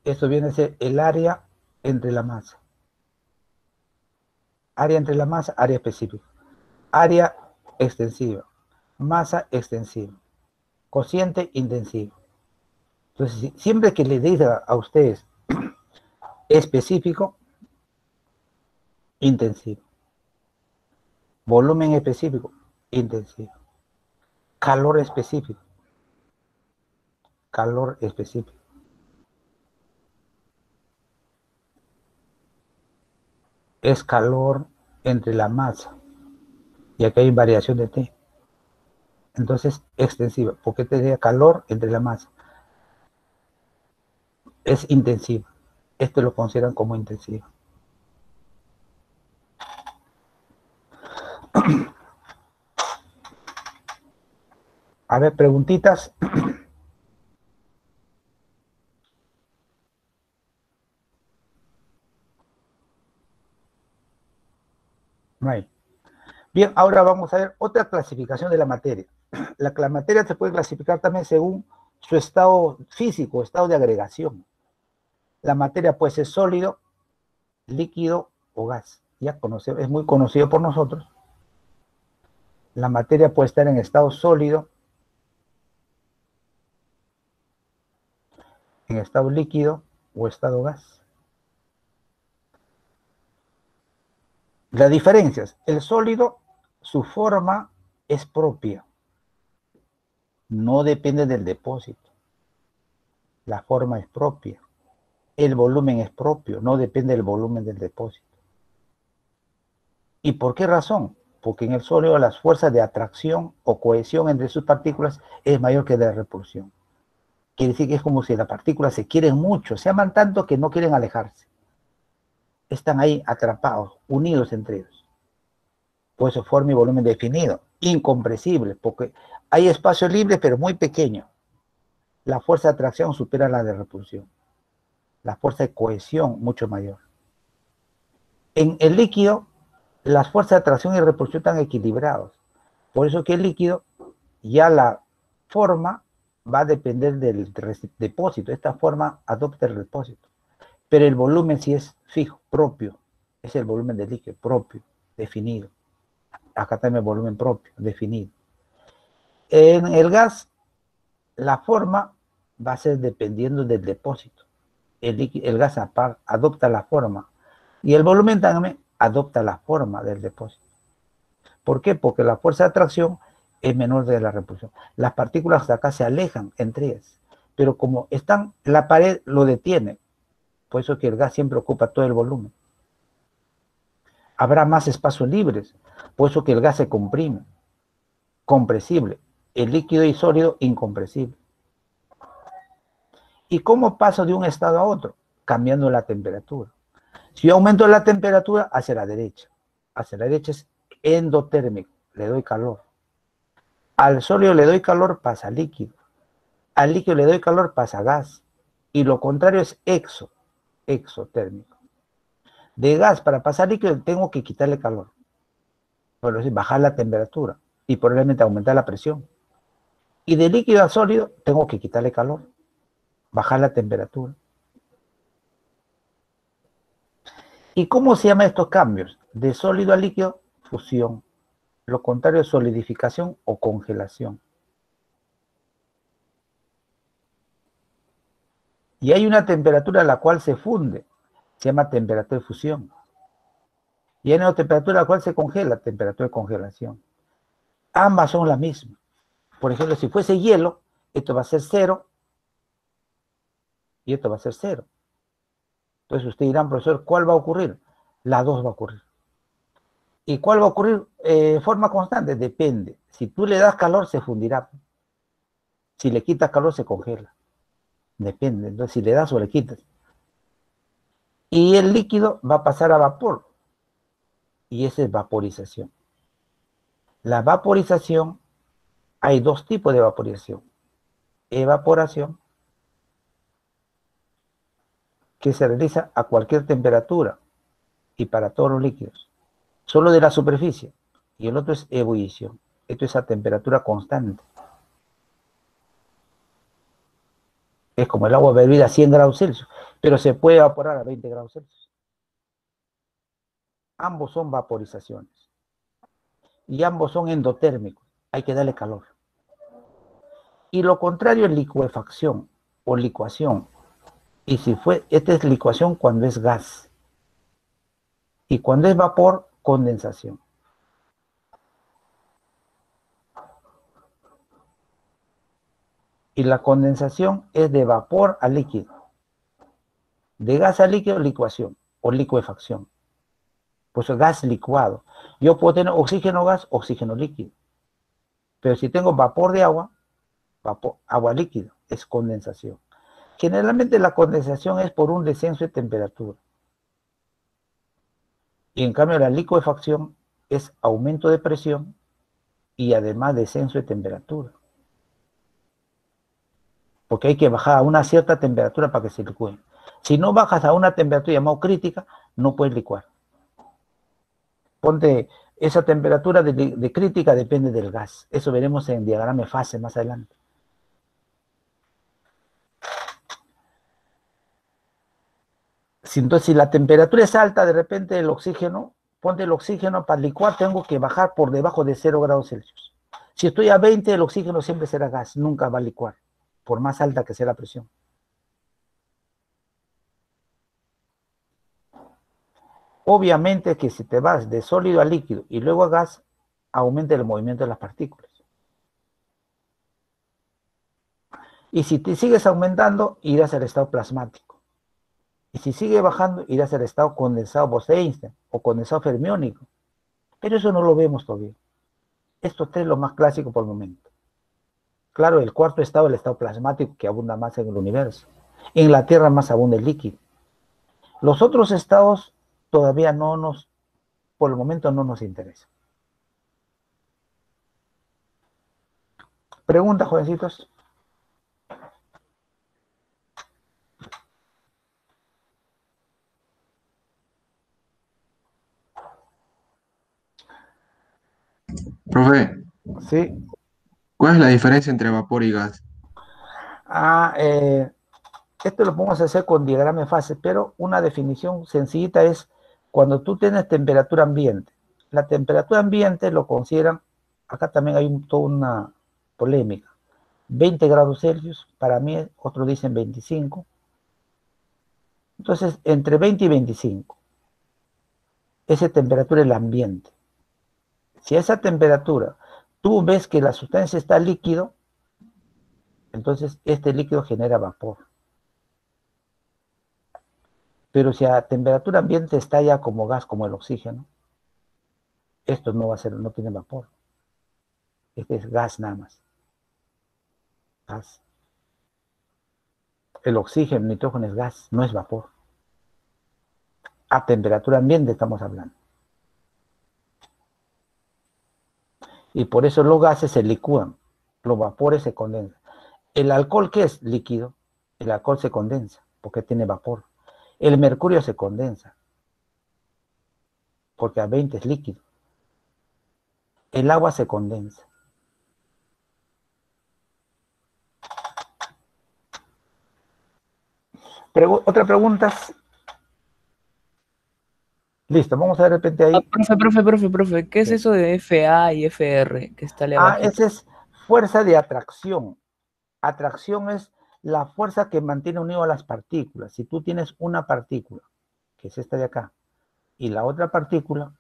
Esto viene a ser el área entre la masa. Área entre la masa, área específica. Área extensiva. Masa extensiva cociente intensivo. Entonces, siempre que le diga a ustedes específico, intensivo. Volumen específico, intensivo. Calor específico. Calor específico. Es calor entre la masa. Y aquí hay variación de T. Entonces, extensiva, porque tenía calor entre la masa. Es intensiva. Esto lo consideran como intensiva. A ver, preguntitas. Bien, ahora vamos a ver otra clasificación de la materia la, materia se puede clasificar también según su estado físico, estado de agregación. La materia puede ser sólido, líquido o gas. Ya conocemos, es muy conocido por nosotros. La materia puede estar en estado sólido, en estado líquido o estado gas. Las diferencias. El sólido, su forma es propia no depende del depósito. La forma es propia. El volumen es propio, no depende del volumen del depósito. ¿Y por qué razón? Porque en el sólido las fuerzas de atracción o cohesión entre sus partículas es mayor que de repulsión. Quiere decir que es como si las partículas se quieren mucho, se aman tanto que no quieren alejarse. Están ahí atrapados, unidos entre ellos. Por eso forma y volumen definido, incompresible, porque hay espacio libre, pero muy pequeño. La fuerza de atracción supera la de repulsión. La fuerza de cohesión mucho mayor. En el líquido, las fuerzas de atracción y repulsión están equilibrados. Por eso que el líquido, ya la forma va a depender del depósito. Esta forma adopta el depósito. Pero el volumen sí es fijo, propio. Es el volumen del líquido, propio, definido. Acá también el volumen propio, definido. En el gas, la forma va a ser dependiendo del depósito. El, el gas adopta la forma y el volumen también adopta la forma del depósito. ¿Por qué? Porque la fuerza de atracción es menor de la repulsión. Las partículas de acá se alejan entre ellas, pero como están, la pared lo detiene, por eso que el gas siempre ocupa todo el volumen. Habrá más espacios libres, por eso que el gas se comprime, compresible, el líquido y sólido incompresible. ¿Y cómo paso de un estado a otro? Cambiando la temperatura. Si yo aumento la temperatura, hacia la derecha. Hacia la derecha es endotérmico, le doy calor. Al sólido le doy calor, pasa líquido. Al líquido le doy calor, pasa gas. Y lo contrario es exo, exotérmico. De gas para pasar líquido tengo que quitarle calor. Por decir, bajar la temperatura y probablemente aumentar la presión. Y de líquido a sólido tengo que quitarle calor bajar la temperatura. ¿Y cómo se llama estos cambios? De sólido a líquido, fusión. Lo contrario es solidificación o congelación. Y hay una temperatura a la cual se funde, se llama temperatura de fusión. Y hay una temperatura a la cual se congela, temperatura de congelación. Ambas son las mismas. Por ejemplo, si fuese hielo, esto va a ser cero y esto va a ser cero. Entonces usted dirán, profesor, ¿cuál va a ocurrir? La 2 va a ocurrir. ¿Y cuál va a ocurrir eh, de forma constante? Depende. Si tú le das calor, se fundirá. Si le quitas calor, se congela. Depende. Entonces, si le das o le quitas. Y el líquido va a pasar a vapor. Y esa es vaporización. La vaporización, hay dos tipos de vaporización. Evaporación que se realiza a cualquier temperatura y para todos los líquidos, solo de la superficie, y el otro es ebullición, esto es a temperatura constante. Es como el agua bebida a 100 grados Celsius, pero se puede evaporar a 20 grados Celsius. Ambos son vaporizaciones. Y ambos son endotérmicos, hay que darle calor. Y lo contrario es licuefacción o licuación, y si fue, esta es licuación cuando es gas. Y cuando es vapor, condensación. Y la condensación es de vapor a líquido. De gas a líquido, licuación o licuefacción. Pues gas licuado. Yo puedo tener oxígeno gas, oxígeno líquido. Pero si tengo vapor de agua, vapor, agua líquido, es condensación. Generalmente la condensación es por un descenso de temperatura. Y en cambio la licuefacción es aumento de presión y además descenso de temperatura. Porque hay que bajar a una cierta temperatura para que se licúe. Si no bajas a una temperatura llamada crítica, no puedes licuar. Ponte, esa temperatura de, de crítica depende del gas. Eso veremos en diagrama de fase más adelante. Si, entonces, si la temperatura es alta, de repente el oxígeno, ponte el oxígeno para licuar, tengo que bajar por debajo de 0 grados Celsius. Si estoy a 20, el oxígeno siempre será gas, nunca va a licuar, por más alta que sea la presión. Obviamente que si te vas de sólido a líquido y luego a gas, aumenta el movimiento de las partículas. Y si te sigues aumentando, irás al estado plasmático. Si sigue bajando, irá a ser estado condensado Bose-Einstein o condensado fermiónico. Pero eso no lo vemos todavía. Estos tres lo más clásico por el momento. Claro, el cuarto estado, el estado plasmático, que abunda más en el universo. En la Tierra más abunda el líquido. Los otros estados todavía no nos, por el momento no nos interesan. Pregunta, jovencitos. Profe. Sí. ¿Cuál es la diferencia entre vapor y gas? Ah, eh, esto lo podemos hacer con diagrama de fase, pero una definición sencillita es cuando tú tienes temperatura ambiente. La temperatura ambiente lo consideran, acá también hay toda una polémica, 20 grados Celsius, para mí otros dicen 25. Entonces, entre 20 y 25, esa temperatura es el ambiente. Si a esa temperatura tú ves que la sustancia está líquido, entonces este líquido genera vapor. Pero si a temperatura ambiente está ya como gas, como el oxígeno, esto no va a ser, no tiene vapor. Este es gas nada más. Gas. El oxígeno, el nitrógeno es gas, no es vapor. A temperatura ambiente estamos hablando. Y por eso los gases se licúan, los vapores se condensan. El alcohol, ¿qué es líquido? El alcohol se condensa porque tiene vapor. El mercurio se condensa porque a 20 es líquido. El agua se condensa. otra pregunta. Listo, vamos a de repente ahí. Ah, profe, profe, profe, profe, ¿qué es eso de FA y FR que está Ah, esa es fuerza de atracción. Atracción es la fuerza que mantiene unido a las partículas. Si tú tienes una partícula, que es esta de acá, y la otra partícula,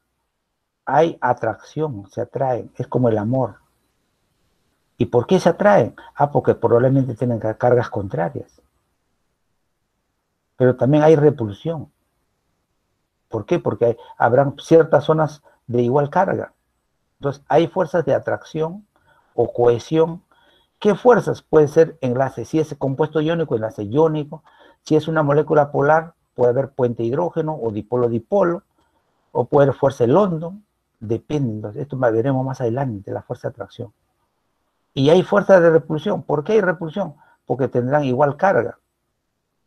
hay atracción, se atraen, es como el amor. ¿Y por qué se atraen? Ah, porque probablemente tienen cargas contrarias. Pero también hay repulsión. ¿Por qué? Porque habrán ciertas zonas de igual carga. Entonces, hay fuerzas de atracción o cohesión. ¿Qué fuerzas? Puede ser enlace. Si es compuesto iónico, enlace iónico. Si es una molécula polar, puede haber puente hidrógeno o dipolo-dipolo. O puede haber fuerza de London. Depende. Esto veremos más adelante, la fuerza de atracción. Y hay fuerza de repulsión. ¿Por qué hay repulsión? Porque tendrán igual carga.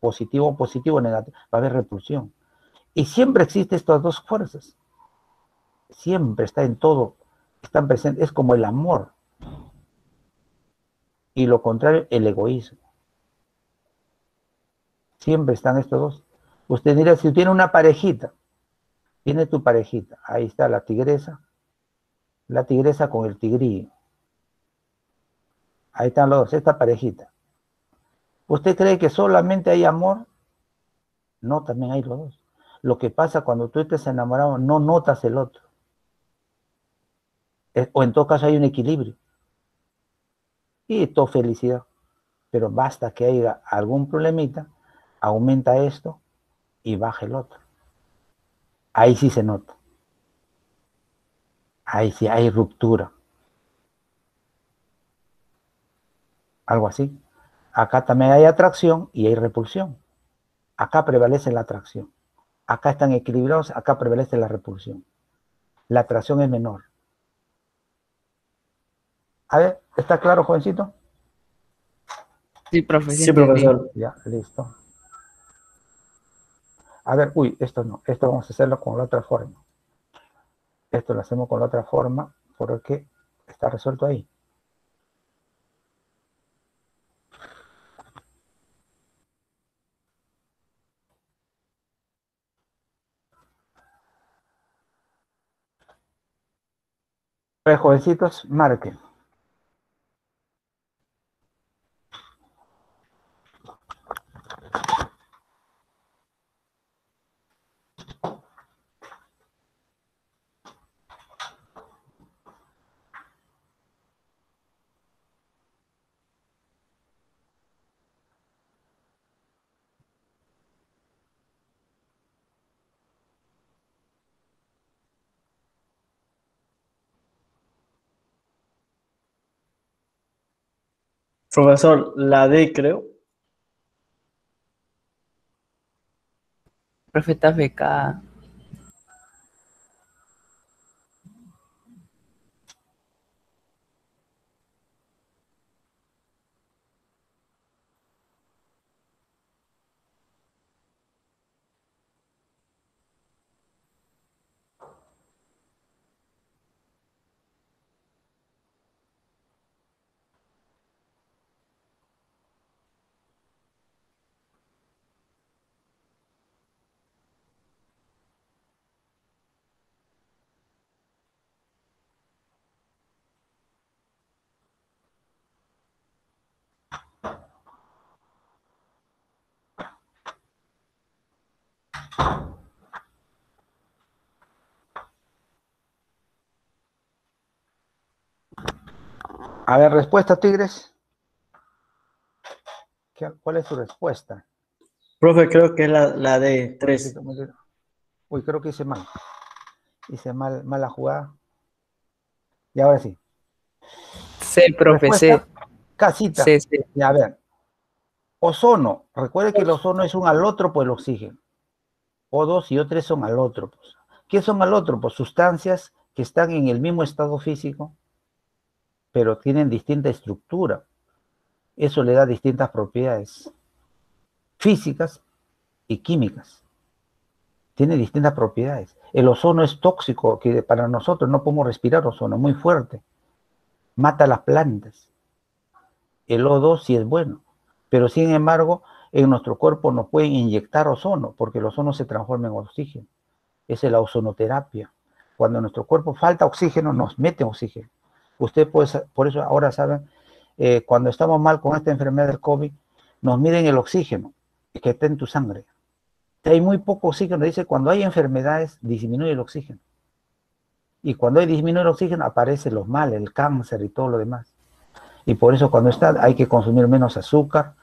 Positivo, positivo, negativo. Va a haber repulsión. Y siempre existen estas dos fuerzas. Siempre está en todo. Están presentes. Es como el amor. Y lo contrario, el egoísmo. Siempre están estos dos. Usted dirá, si tiene una parejita, tiene tu parejita. Ahí está la tigresa. La tigresa con el tigrillo. Ahí están los dos, esta parejita. ¿Usted cree que solamente hay amor? No, también hay los dos. Lo que pasa cuando tú estás enamorado, no notas el otro. O en todo caso hay un equilibrio. Y todo felicidad. Pero basta que haya algún problemita, aumenta esto y baja el otro. Ahí sí se nota. Ahí sí hay ruptura. Algo así. Acá también hay atracción y hay repulsión. Acá prevalece la atracción. Acá están equilibrados, acá prevalece la repulsión. La atracción es menor. A ver, ¿está claro, jovencito? Sí, profesor. Sí, profesor. Ya, listo. A ver, uy, esto no, esto vamos a hacerlo con la otra forma. Esto lo hacemos con la otra forma porque está resuelto ahí. Pues jovencitos, marquen. Profesor, la D creo. Profeta FK. A ver, respuesta, Tigres. ¿Cuál es su respuesta? Profe, creo que es la, la de 3. Uy, creo que hice mal. Hice mal, mala jugada. Y ahora sí. C, profe, respuesta, C. Casita. C, a ver. Ozono. Recuerde que el ozono es un alótropo del oxígeno. O2 y O3 son alótropos. ¿Qué son alótropos? Sustancias que están en el mismo estado físico, pero tienen distinta estructura. Eso le da distintas propiedades físicas y químicas. Tiene distintas propiedades. El ozono es tóxico, que para nosotros no podemos respirar ozono, muy fuerte. Mata las plantas. El O2 sí es bueno, pero sin embargo, en nuestro cuerpo nos pueden inyectar ozono, porque el ozono se transforma en oxígeno. Esa es la ozonoterapia. Cuando en nuestro cuerpo falta oxígeno, nos mete oxígeno. Usted puede, por eso ahora saben, eh, cuando estamos mal con esta enfermedad del COVID, nos miden el oxígeno que está en tu sangre. Hay muy poco oxígeno. Dice, cuando hay enfermedades, disminuye el oxígeno. Y cuando hay disminuye el oxígeno, aparecen los males, el cáncer y todo lo demás. Y por eso cuando está, hay que consumir menos azúcar,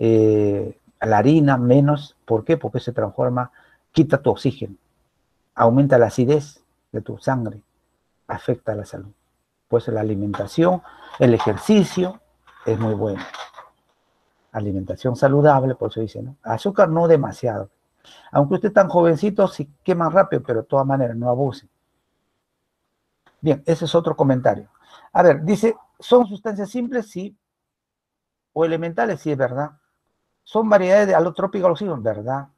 eh, la harina menos. ¿Por qué? Porque se transforma, quita tu oxígeno, aumenta la acidez de tu sangre, afecta a la salud. Pues la alimentación, el ejercicio es muy bueno. Alimentación saludable, por eso dice, ¿no? Azúcar no demasiado. Aunque usted tan jovencito, sí quema rápido, pero de todas maneras, no abuse. Bien, ese es otro comentario. A ver, dice, ¿son sustancias simples? Sí. ¿O elementales? Sí, es verdad. ¿Son variedades de alotrópico oxígeno? ¿Verdad?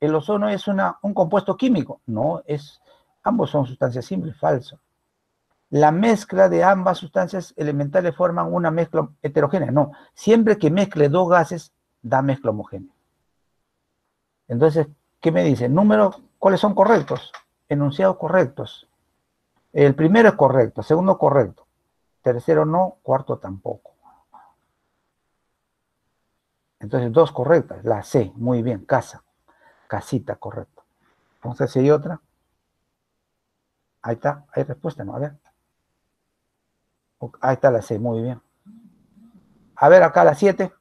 ¿El ozono es una, un compuesto químico? No, es, ambos son sustancias simples, falso. La mezcla de ambas sustancias elementales forman una mezcla heterogénea. No, siempre que mezcle dos gases, da mezcla homogénea. Entonces, ¿qué me dice? Números, ¿cuáles son correctos? Enunciados correctos. El primero es correcto, segundo correcto, tercero no, cuarto tampoco. Entonces, dos correctas, la C, muy bien, casa, casita, correcto. Entonces, si hay otra, ahí está, hay respuesta, ¿no? A ver. Ahí está la C, muy bien. A ver, acá la 7.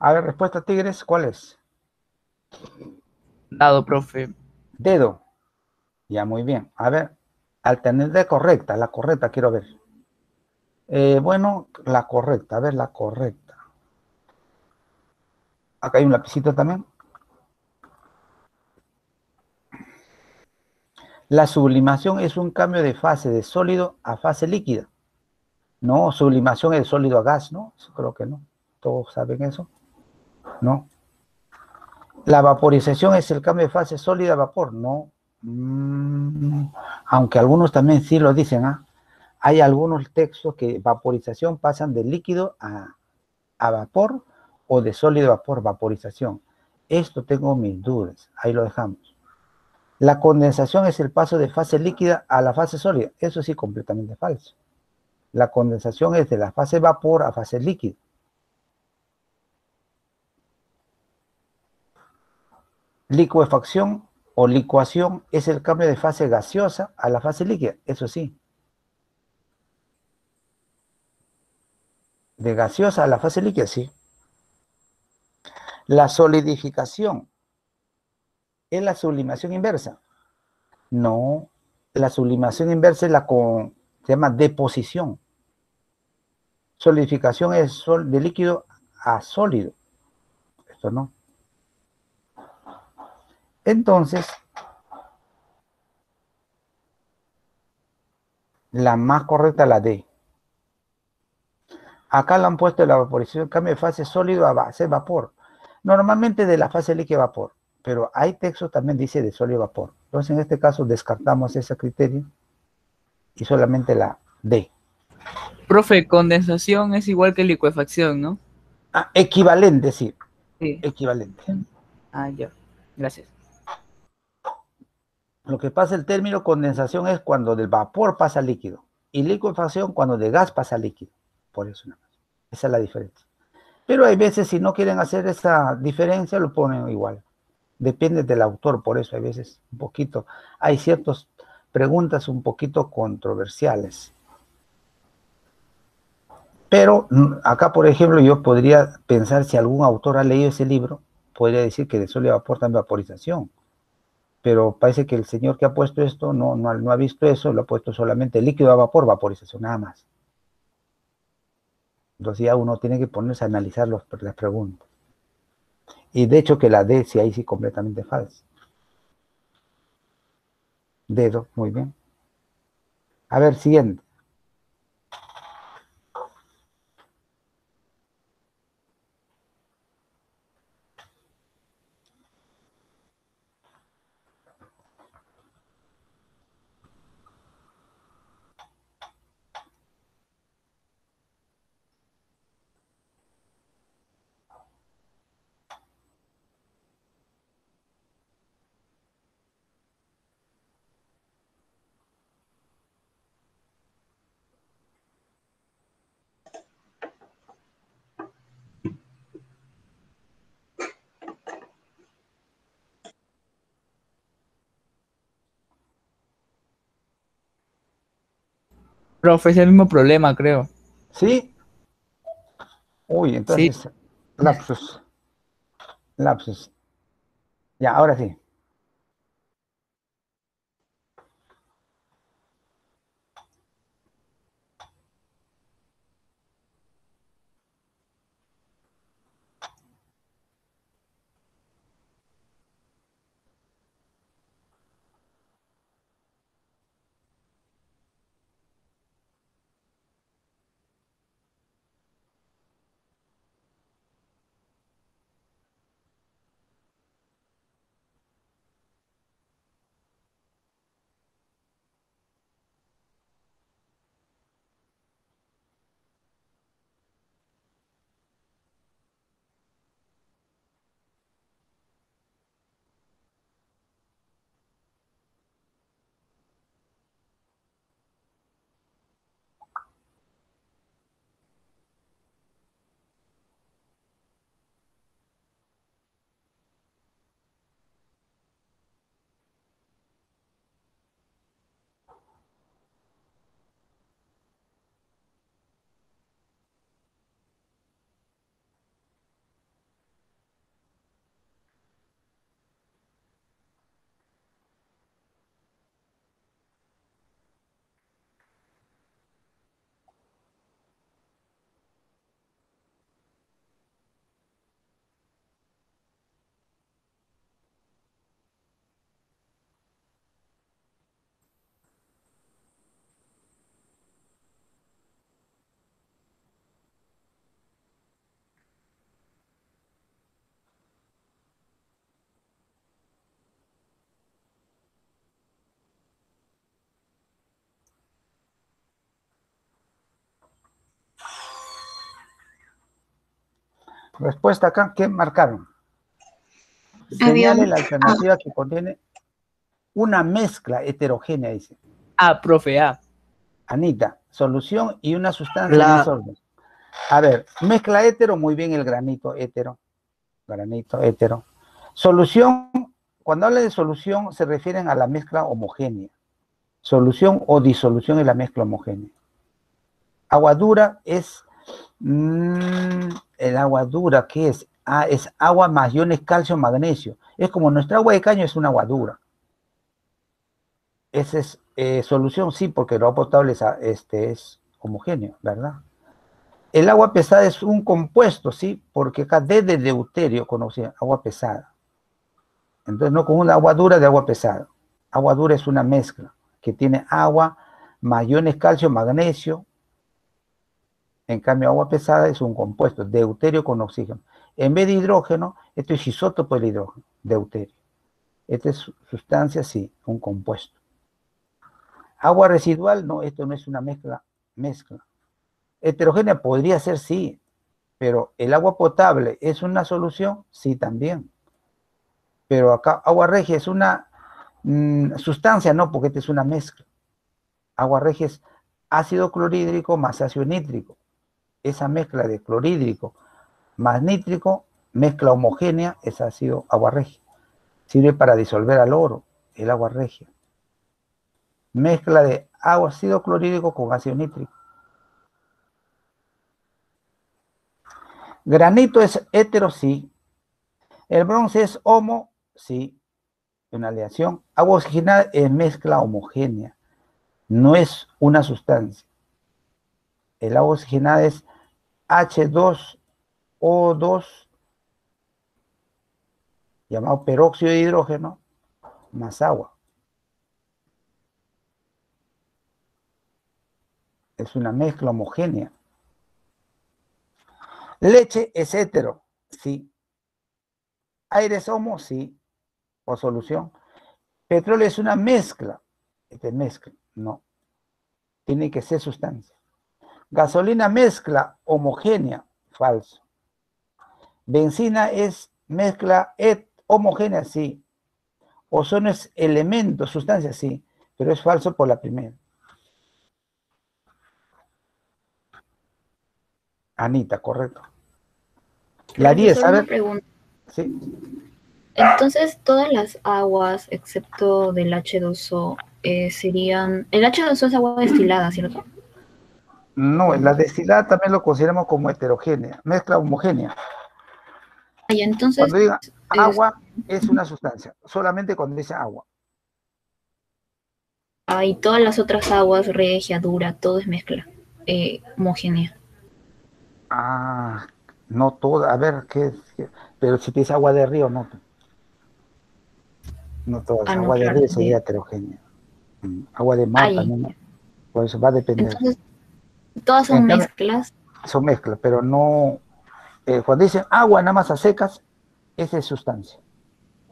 A ver, respuesta Tigres, ¿cuál es? Dado, profe. Dedo. Ya, muy bien. A ver, alternativa correcta, la correcta quiero ver. Eh, bueno, la correcta, a ver, la correcta. Acá hay un lapicito también. La sublimación es un cambio de fase de sólido a fase líquida. No, sublimación es de sólido a gas, ¿no? Creo que no. Todos saben eso. ¿No? La vaporización es el cambio de fase sólida a vapor, ¿no? Mm, aunque algunos también sí lo dicen, ¿ah? Hay algunos textos que vaporización pasan de líquido a, a vapor o de sólido a vapor, vaporización. Esto tengo mis dudas, ahí lo dejamos. La condensación es el paso de fase líquida a la fase sólida. Eso sí, completamente falso. La condensación es de la fase vapor a fase líquida. Licuefacción o licuación es el cambio de fase gaseosa a la fase líquida, eso sí. De gaseosa a la fase líquida, sí. La solidificación es la sublimación inversa. No, la sublimación inversa es la con, se llama deposición. solidificación es de líquido a sólido. Esto no. Entonces, la más correcta la D. Acá le han puesto la vaporización, cambio de fase sólido a base, vapor. Normalmente de la fase líquida vapor, pero hay textos también dice de sólido vapor. Entonces en este caso descartamos ese criterio y solamente la D. Profe, condensación es igual que licuefacción, ¿no? Ah, equivalente, sí. sí. Equivalente. Ah, ya. Gracias. Lo que pasa el término condensación es cuando del vapor pasa líquido y licuefacción cuando de gas pasa líquido. Por eso nada más. Esa es la diferencia. Pero hay veces si no quieren hacer esa diferencia lo ponen igual. Depende del autor, por eso hay veces un poquito. Hay ciertas preguntas un poquito controversiales. Pero mm, acá, por ejemplo, yo podría pensar si algún autor ha leído ese libro, podría decir que de sólido vapor también vaporización. Pero parece que el señor que ha puesto esto no, no, ha visto eso, lo ha puesto solamente líquido a vapor, vaporización, nada más. Entonces ya uno tiene que ponerse a analizar las preguntas. Y de hecho que la D, si ahí sí completamente falsa. Dedo, muy bien. A ver, siguiente. Profe, es el mismo problema, creo. ¿Sí? Uy, entonces, lapsus. Lapsus. Ya, ahora sí. Respuesta acá, ¿qué marcaron? Señale la alternativa que contiene una mezcla heterogénea, dice. Ah, profe, A. Anita, solución y una sustancia desorden. A ver, mezcla hetero, muy bien el granito hetero. Granito hetero. Solución, cuando habla de solución, se refieren a la mezcla homogénea. Solución o disolución es la mezcla homogénea. Agua dura es Mm, el agua dura, ¿qué es? Ah, es agua más calcio, magnesio. Es como nuestra agua de caño es una agua dura. Esa es eh, solución, sí, porque el agua potable es, este, es homogéneo, ¿verdad? El agua pesada es un compuesto, ¿sí? Porque acá D de deuterio conocía, agua pesada. Entonces no con una agua dura de agua pesada. Agua dura es una mezcla que tiene agua, mayones, calcio, magnesio. En cambio, agua pesada es un compuesto, deuterio con oxígeno. En vez de hidrógeno, esto es isótopo del hidrógeno, deuterio. Esta es sustancia, sí, un compuesto. Agua residual, no, esto no es una mezcla, mezcla. Heterogénea podría ser, sí, pero el agua potable es una solución, sí, también. Pero acá agua regia es una mm, sustancia, no, porque esta es una mezcla. Agua regia es ácido clorhídrico más ácido nítrico. Esa mezcla de clorhídrico más nítrico, mezcla homogénea, es ácido agua regia. Sirve para disolver al oro, el agua regia mezcla de ácido clorhídrico con ácido nítrico. Granito es hetero, sí. El bronce es homo, sí. Una aleación. Agua oxigenada es mezcla homogénea. No es una sustancia. El agua oxigenada es H2O2, llamado peróxido de hidrógeno, más agua. es una mezcla homogénea. Leche es hetero, sí. Aire es homo, sí. O solución. Petróleo es una mezcla. Este mezcla, no. Tiene que ser sustancia. Gasolina mezcla homogénea, falso. Benzina es mezcla et homogénea, sí. Ozono es elemento, sustancia, sí. Pero es falso por la primera. Anita, correcto. La 10, a ver. Sí. Entonces, todas las aguas, excepto del H2O, eh, serían... El H2O es agua destilada, ¿cierto? No, la destilada también lo consideramos como heterogénea, mezcla homogénea. Y entonces... Cuando diga agua, es una sustancia, solamente cuando dice agua. Ah, y todas las otras aguas, regia, dura, todo es mezcla eh, homogénea. Ah, no toda, a ver, ¿qué? Pero si te dice agua de río, no. No toda, ah, agua de río sería heterogénea. Mm, agua de mar también, por eso va a depender. Entonces, todas son mezclas. Son mezclas, pero no, eh, cuando dicen agua nada más a secas, esa es sustancia,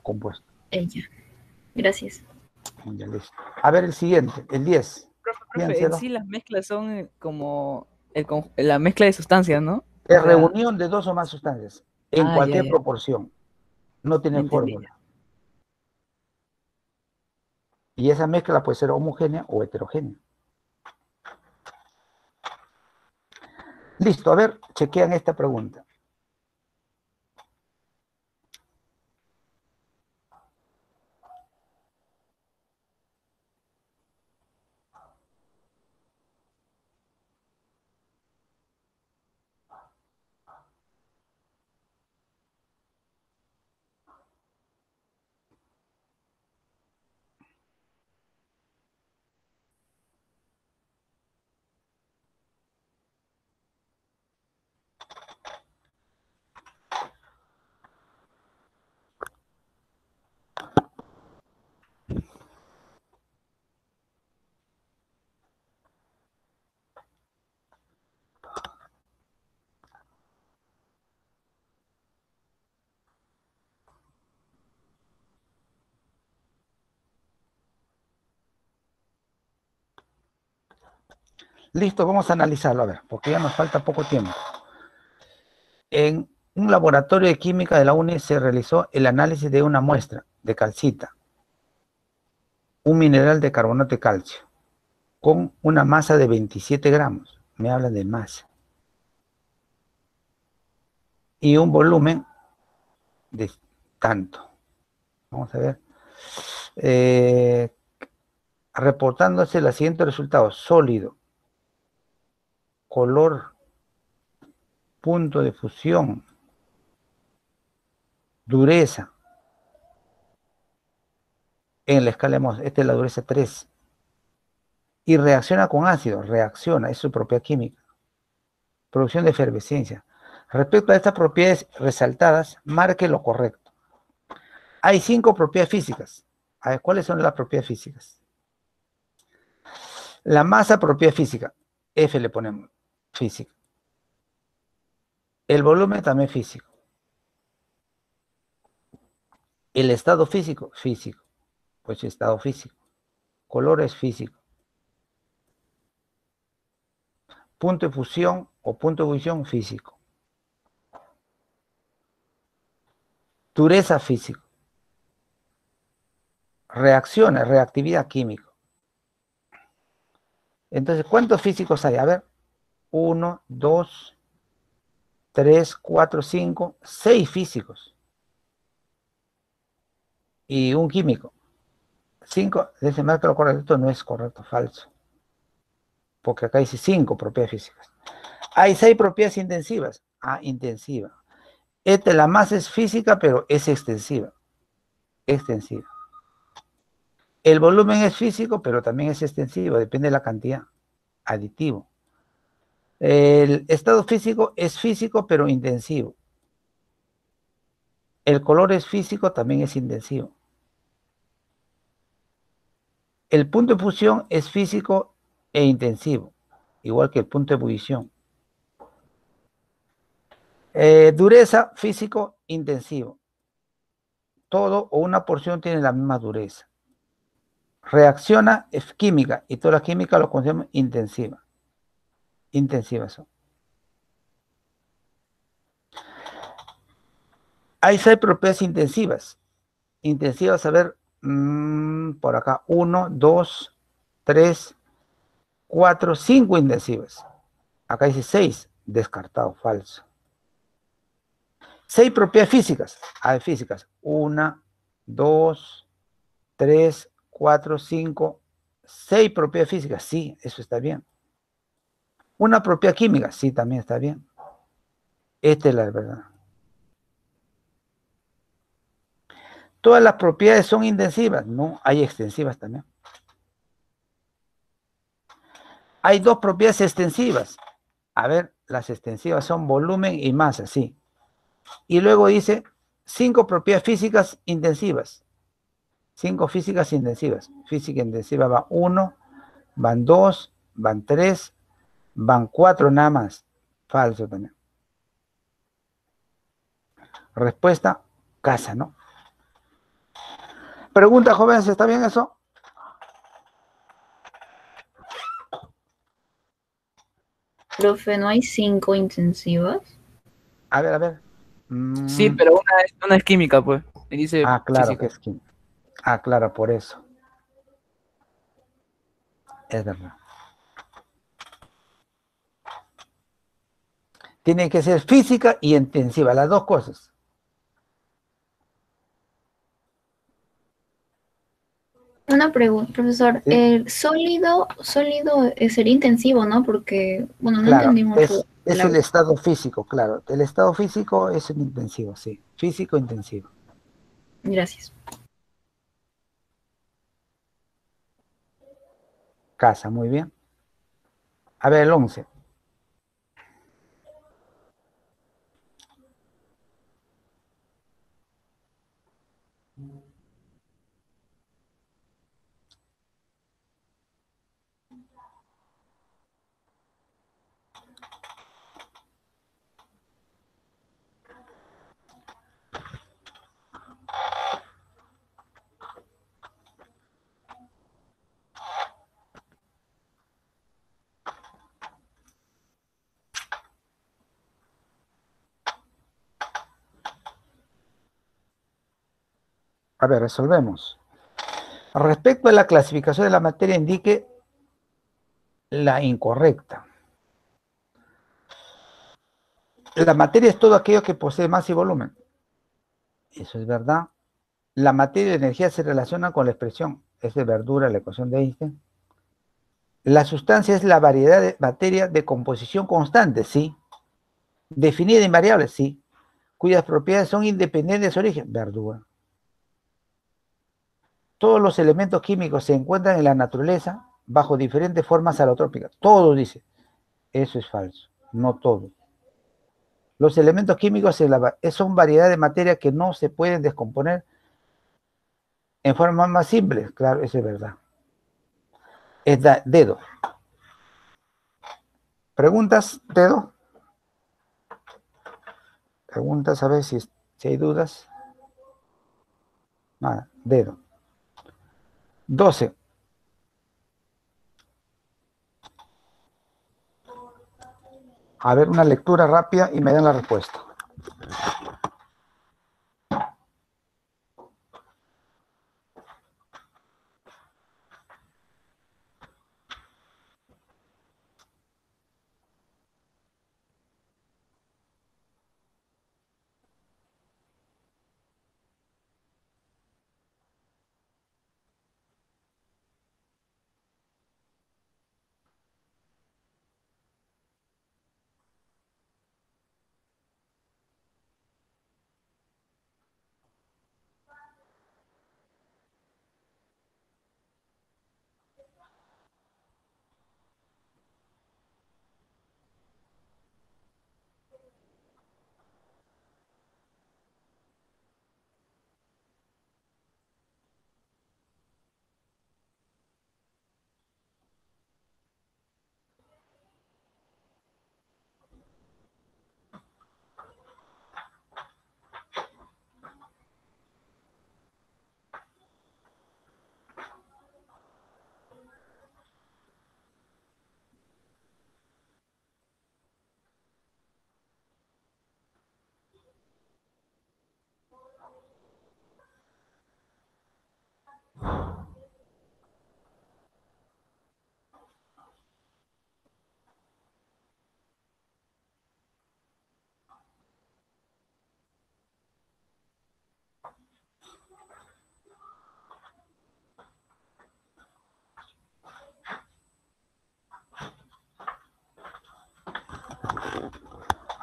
compuesto. Ella. Gracias. Ya, listo. A ver el siguiente, el 10. Profe, sí las mezclas son eh, como la mezcla de sustancias, ¿no? Es reunión de dos o más sustancias, en ah, cualquier proporción. No tiene fórmula. Y esa mezcla puede ser homogénea o heterogénea. Listo, a ver, chequean esta pregunta. Listo, vamos a analizarlo, a ver, porque ya nos falta poco tiempo. En un laboratorio de química de la UNE se realizó el análisis de una muestra de calcita, un mineral de carbonato de calcio, con una masa de 27 gramos. Me hablan de masa. Y un volumen de tanto. Vamos a ver. Eh, reportándose el siguiente resultado, sólido, color, punto de fusión, dureza. En la escala esta es la dureza 3. Y reacciona con ácido, reacciona, es su propia química. producción de efervescencia. Respecto a estas propiedades resaltadas, marque lo correcto. Hay cinco propiedades físicas. ¿cuáles son las propiedades físicas? La masa propiedad física. F le ponemos. Física. El volumen también físico. El estado físico, físico. Pues estado físico. Color es físico. Punto de fusión o punto de fusión físico. Dureza físico. Reacciones, reactividad química. Entonces, ¿cuántos físicos hay? A ver, uno, dos, tres, cuatro, cinco, seis físicos. Y un químico. Cinco, ese marco correcto no es correcto, falso. Porque acá dice cinco propiedades físicas. Hay seis propiedades intensivas. Ah, intensiva. Esta la más es física, pero es extensiva. Extensiva. El volumen es físico, pero también es extensivo, depende de la cantidad. Aditivo. El estado físico es físico, pero intensivo. El color es físico, también es intensivo. El punto de fusión es físico e intensivo, igual que el punto de ebullición. Eh, dureza, físico, intensivo. Todo o una porción tiene la misma dureza. Reacciona, es química, y toda la química lo consideramos intensiva. Intensiva eso. Hay seis propiedades intensivas. Intensivas, a ver, mm, por acá, uno, dos, tres, cuatro, cinco intensivas. Acá dice seis, descartado, falso. Seis propiedades físicas. Hay físicas. Una, dos, tres, cuatro, cinco, seis propiedades físicas. Sí, eso está bien. Una propiedad química. Sí, también está bien. Esta es la verdad. Todas las propiedades son intensivas. No, hay extensivas también. Hay dos propiedades extensivas. A ver, las extensivas son volumen y masa, sí. Y luego dice cinco propiedades físicas intensivas. Cinco físicas intensivas. Física intensiva va uno, van dos, van tres, van cuatro nada más. Falso también. Respuesta, casa, ¿no? Pregunta, jóvenes, ¿está bien eso? Profe, ¿no hay cinco intensivas? A ver, a ver. Sí, mm. pero una es, una es química, pues. dice ah, claro que es química. Ah, claro, por eso. Es verdad. Tiene que ser física y intensiva, las dos cosas. Una pregunta, profesor. El sólido, sólido sería intensivo, ¿no? Porque, bueno, no entendimos. Es, es el estado físico, claro. El estado físico es el intensivo, sí. Físico intensivo. Gracias. Casa, muy bien. A ver, el 11. A ver, resolvemos. Respecto a la clasificación de la materia, indique la incorrecta. La materia es todo aquello que posee masa y volumen. Eso es verdad. La materia y energía se relacionan con la expresión. Es de verdura la ecuación de Einstein. La sustancia es la variedad de materia de composición constante, sí. Definida en variables, sí. Cuyas propiedades son independientes de su origen, verdura todos los elementos químicos se encuentran en la naturaleza bajo diferentes formas alotrópicas. Todo dice. Eso es falso. no todo. Los elementos químicos son variedad de materia que no se pueden descomponer en forma más simple. Claro, eso es verdad. Es dedo. ¿Preguntas, dedo? Preguntas a ver si hay dudas. Nada, dedo. 12. A ver, una lectura rápida y me dan la respuesta.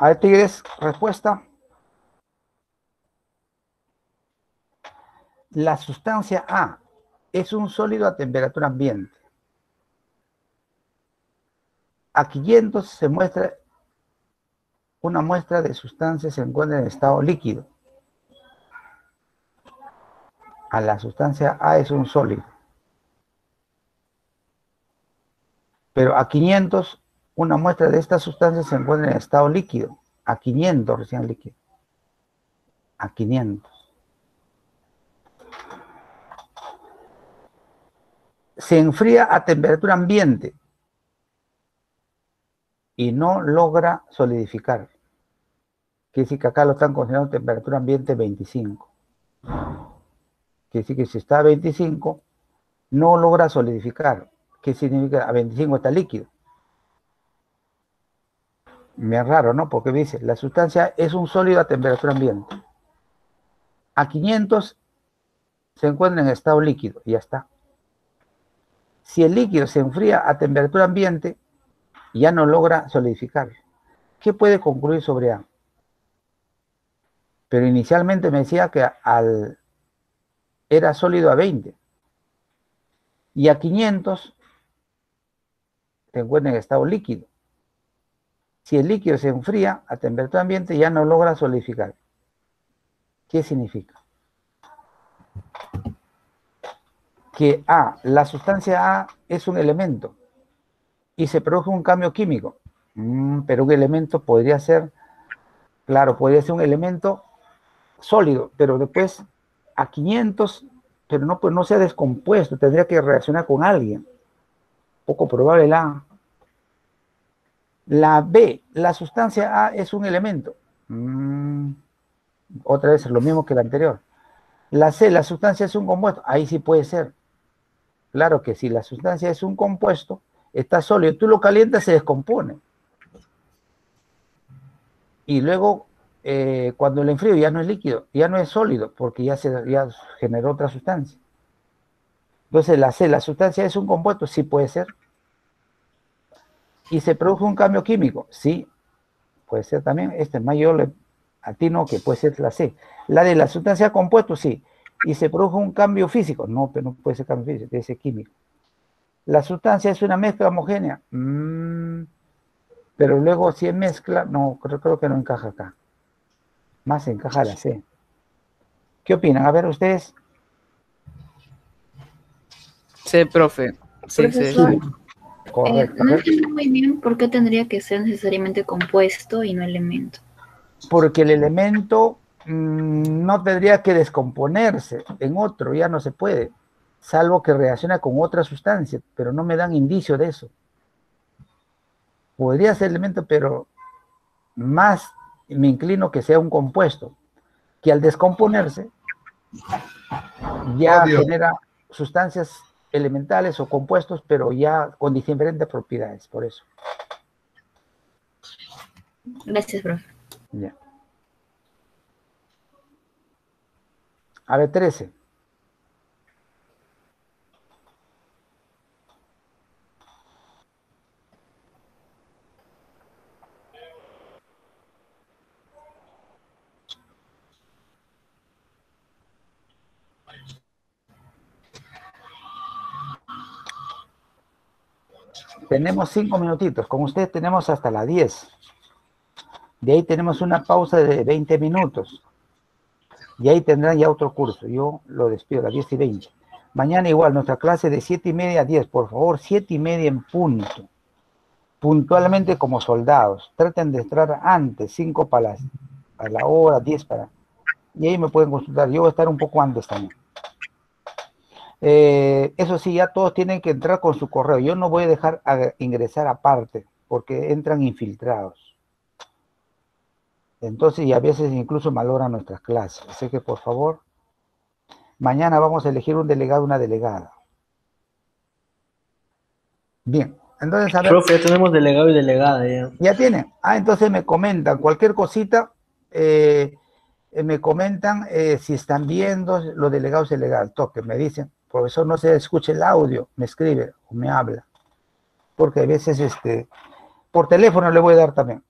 A ver, Tigres, respuesta. La sustancia A es un sólido a temperatura ambiente. A 500 se muestra una muestra de sustancia se encuentra en estado líquido. A la sustancia A es un sólido. Pero a 500 una muestra de esta sustancia se encuentra en estado líquido, a 500 recién líquido. A 500. Se enfría a temperatura ambiente y no logra solidificar. Quiere decir que acá lo están considerando temperatura ambiente 25. Quiere decir que si está a 25, no logra solidificar. ¿Qué significa? A 25 está líquido me es raro, ¿no? Porque dice, la sustancia es un sólido a temperatura ambiente. A 500 se encuentra en estado líquido, y ya está. Si el líquido se enfría a temperatura ambiente, ya no logra solidificar. ¿Qué puede concluir sobre A? Pero inicialmente me decía que al, era sólido a 20. Y a 500 se encuentra en estado líquido. Si el líquido se enfría a temperatura ambiente, ya no logra solidificar. ¿Qué significa? Que A, la sustancia A es un elemento y se produce un cambio químico. Mm, pero un elemento podría ser, claro, podría ser un elemento sólido, pero después a 500, pero no, pues no se ha descompuesto, tendría que reaccionar con alguien. Poco probable la la B, la sustancia A es un elemento. Mm, otra vez lo mismo que la anterior. La C, la sustancia es un compuesto. Ahí sí puede ser. Claro que si la sustancia es un compuesto, está sólido, tú lo calientas, se descompone. Y luego, eh, cuando el enfrío ya no es líquido, ya no es sólido, porque ya se ya generó otra sustancia. Entonces, la C, la sustancia es un compuesto, sí puede ser y se produjo un cambio químico. Sí, puede ser también, este es mayor atino que puede ser la C. La de la sustancia compuesto, sí. Y se produjo un cambio físico. No, pero no puede ser cambio físico, debe ser químico. La sustancia es una mezcla homogénea. Mm, Pero luego si es mezcla, no, creo, creo que no encaja acá. Más encaja la C. ¿Qué opinan? A ver, ustedes. Sí, profe. Sí, sí. Correcto. Eh, no entiendo muy bien por qué tendría que ser necesariamente compuesto y no elemento. Porque el elemento mm, no tendría que descomponerse en otro, ya no se puede, salvo que reacciona con otra sustancia, pero no me dan indicio de eso. Podría ser elemento, pero más me inclino que sea un compuesto, que al descomponerse ya genera sustancias elementales o compuestos, pero ya con diferentes propiedades, por eso. Gracias, profe. Ya. A ver, 13. Tenemos cinco minutitos. Con usted tenemos hasta las 10. De ahí tenemos una pausa de 20 minutos. Y ahí tendrán ya otro curso. Yo lo despido a las 10 y 20. Mañana igual, nuestra clase de 7 y media a 10. Por favor, 7 y media en punto. Puntualmente como soldados. Traten de entrar antes, 5 para, para la hora, 10 para... Y ahí me pueden consultar. Yo voy a estar un poco antes también. Eh, eso sí, ya todos tienen que entrar con su correo. Yo no voy a dejar ingresar aparte, porque entran infiltrados. Entonces, y a veces incluso maloran nuestras clases. Así que, por favor, mañana vamos a elegir un delegado, una delegada. Bien, entonces, a ver. Profe, ya tenemos delegado y delegada ya. Ya tienen. Ah, entonces me comentan cualquier cosita. Eh, eh, me comentan si están viendo los delegados y delegadas. Toque, me dicen profesor no se escucha el audio, me escribe o me habla. Porque a veces, este, por teléfono le voy a dar también.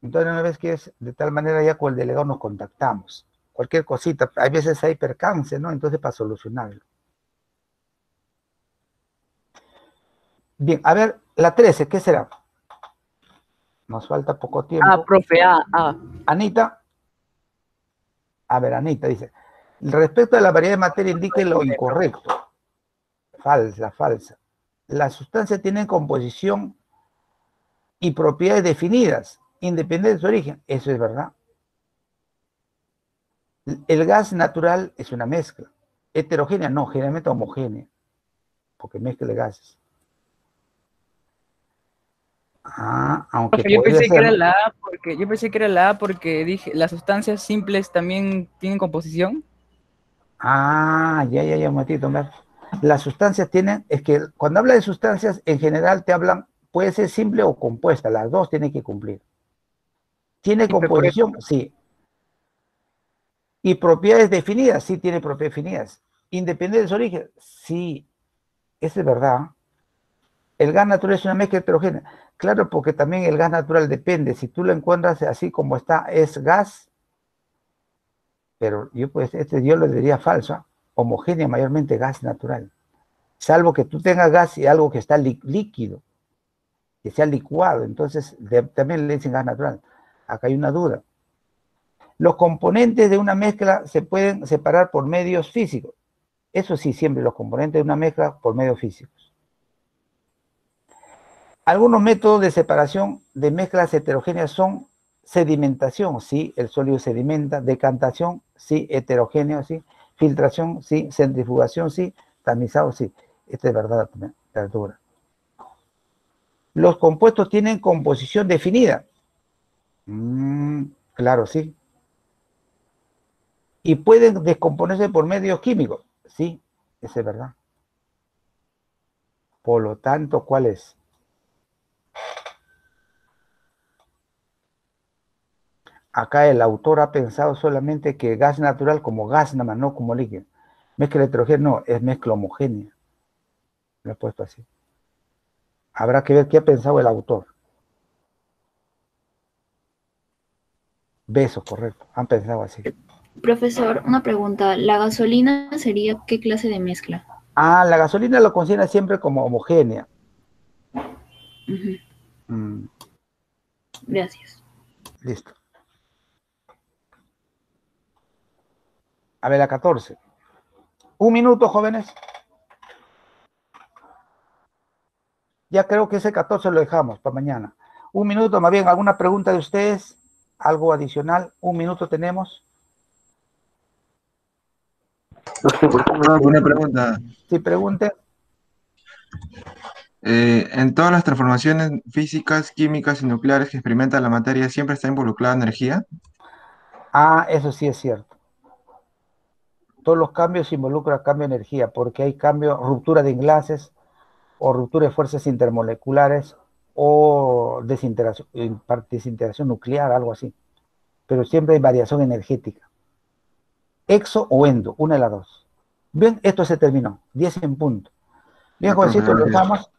Entonces, una vez que es de tal manera, ya con el delegado nos contactamos. Cualquier cosita, hay veces hay percance, ¿no? Entonces, para solucionarlo. Bien, a ver, la 13, ¿qué será? Nos falta poco tiempo. Ah, profe, ah, ah. Anita. A ver, Anita dice, respecto a la variedad de materia indique lo incorrecto falsa, falsa. Las sustancias tienen composición y propiedades definidas, independientes de su origen. Eso es verdad. El gas natural es una mezcla. Heterogénea, no, generalmente homogénea, porque mezcla gases. Ah, aunque yo pensé que era la A porque yo pensé que era la A porque dije las sustancias simples también tienen composición. Ah, ya, ya, ya, un momentito, las sustancias tienen, es que cuando habla de sustancias, en general te hablan, puede ser simple o compuesta, las dos tienen que cumplir. ¿Tiene composición? Sí. ¿Y propiedades definidas? Sí, tiene propiedades definidas. ¿Independiente de su origen? Sí. Eso es verdad. El gas natural es una mezcla heterogénea. Claro, porque también el gas natural depende. Si tú lo encuentras así como está, es gas. Pero yo, pues, este yo lo diría falso homogénea, mayormente gas natural. Salvo que tú tengas gas y algo que está líquido, que sea licuado, entonces también le dicen gas natural. Acá hay una duda. Los componentes de una mezcla se pueden separar por medios físicos. Eso sí, siempre los componentes de una mezcla por medios físicos. Algunos métodos de separación de mezclas heterogéneas son sedimentación, sí, el sólido sedimenta, decantación, sí, heterogéneo, sí, Filtración, sí. Centrifugación, sí. Tamizado, sí. Esta es verdad, temperatura. Los compuestos tienen composición definida. Mm, claro, sí. Y pueden descomponerse por medios químicos. Sí, esa es verdad. Por lo tanto, ¿cuál es? Acá el autor ha pensado solamente que gas natural como gas nada más, no como líquido. Mezcla heterogénea, no, es mezcla homogénea. Lo he puesto así. Habrá que ver qué ha pensado el autor. Besos, correcto. Han pensado así. Profesor, una pregunta. ¿La gasolina sería qué clase de mezcla? Ah, la gasolina lo considera siempre como homogénea. Gracias. Listo. A ver, la 14. Un minuto, jóvenes. Ya creo que ese 14 lo dejamos para mañana. Un minuto, más bien, ¿alguna pregunta de ustedes? ¿Algo adicional? Un minuto tenemos. Una pregunta. Sí, pregunte. Eh, en todas las transformaciones físicas, químicas y nucleares que experimenta la materia, ¿siempre está involucrada energía? Ah, eso sí es cierto. Todos los cambios involucran cambio de energía, porque hay cambio, ruptura de enlaces, o ruptura de fuerzas intermoleculares, o desintegración, desintegración nuclear, algo así. Pero siempre hay variación energética. Exo o endo, una de las dos. Bien, esto se terminó. 10 en punto. Bien, jovencito, lo dejamos,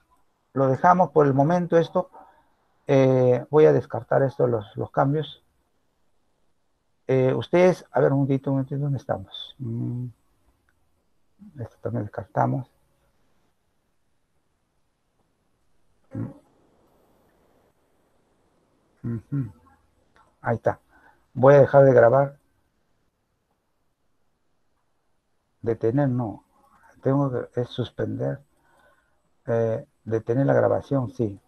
lo dejamos por el momento esto. Eh, voy a descartar esto, los, los cambios. Eh, ustedes, a ver un momentito, un momentito, ¿dónde estamos? Mm. Esto también descartamos. Mm. Ahí está. Voy a dejar de grabar. Detener, no. Tengo que suspender. Eh, detener la grabación, sí.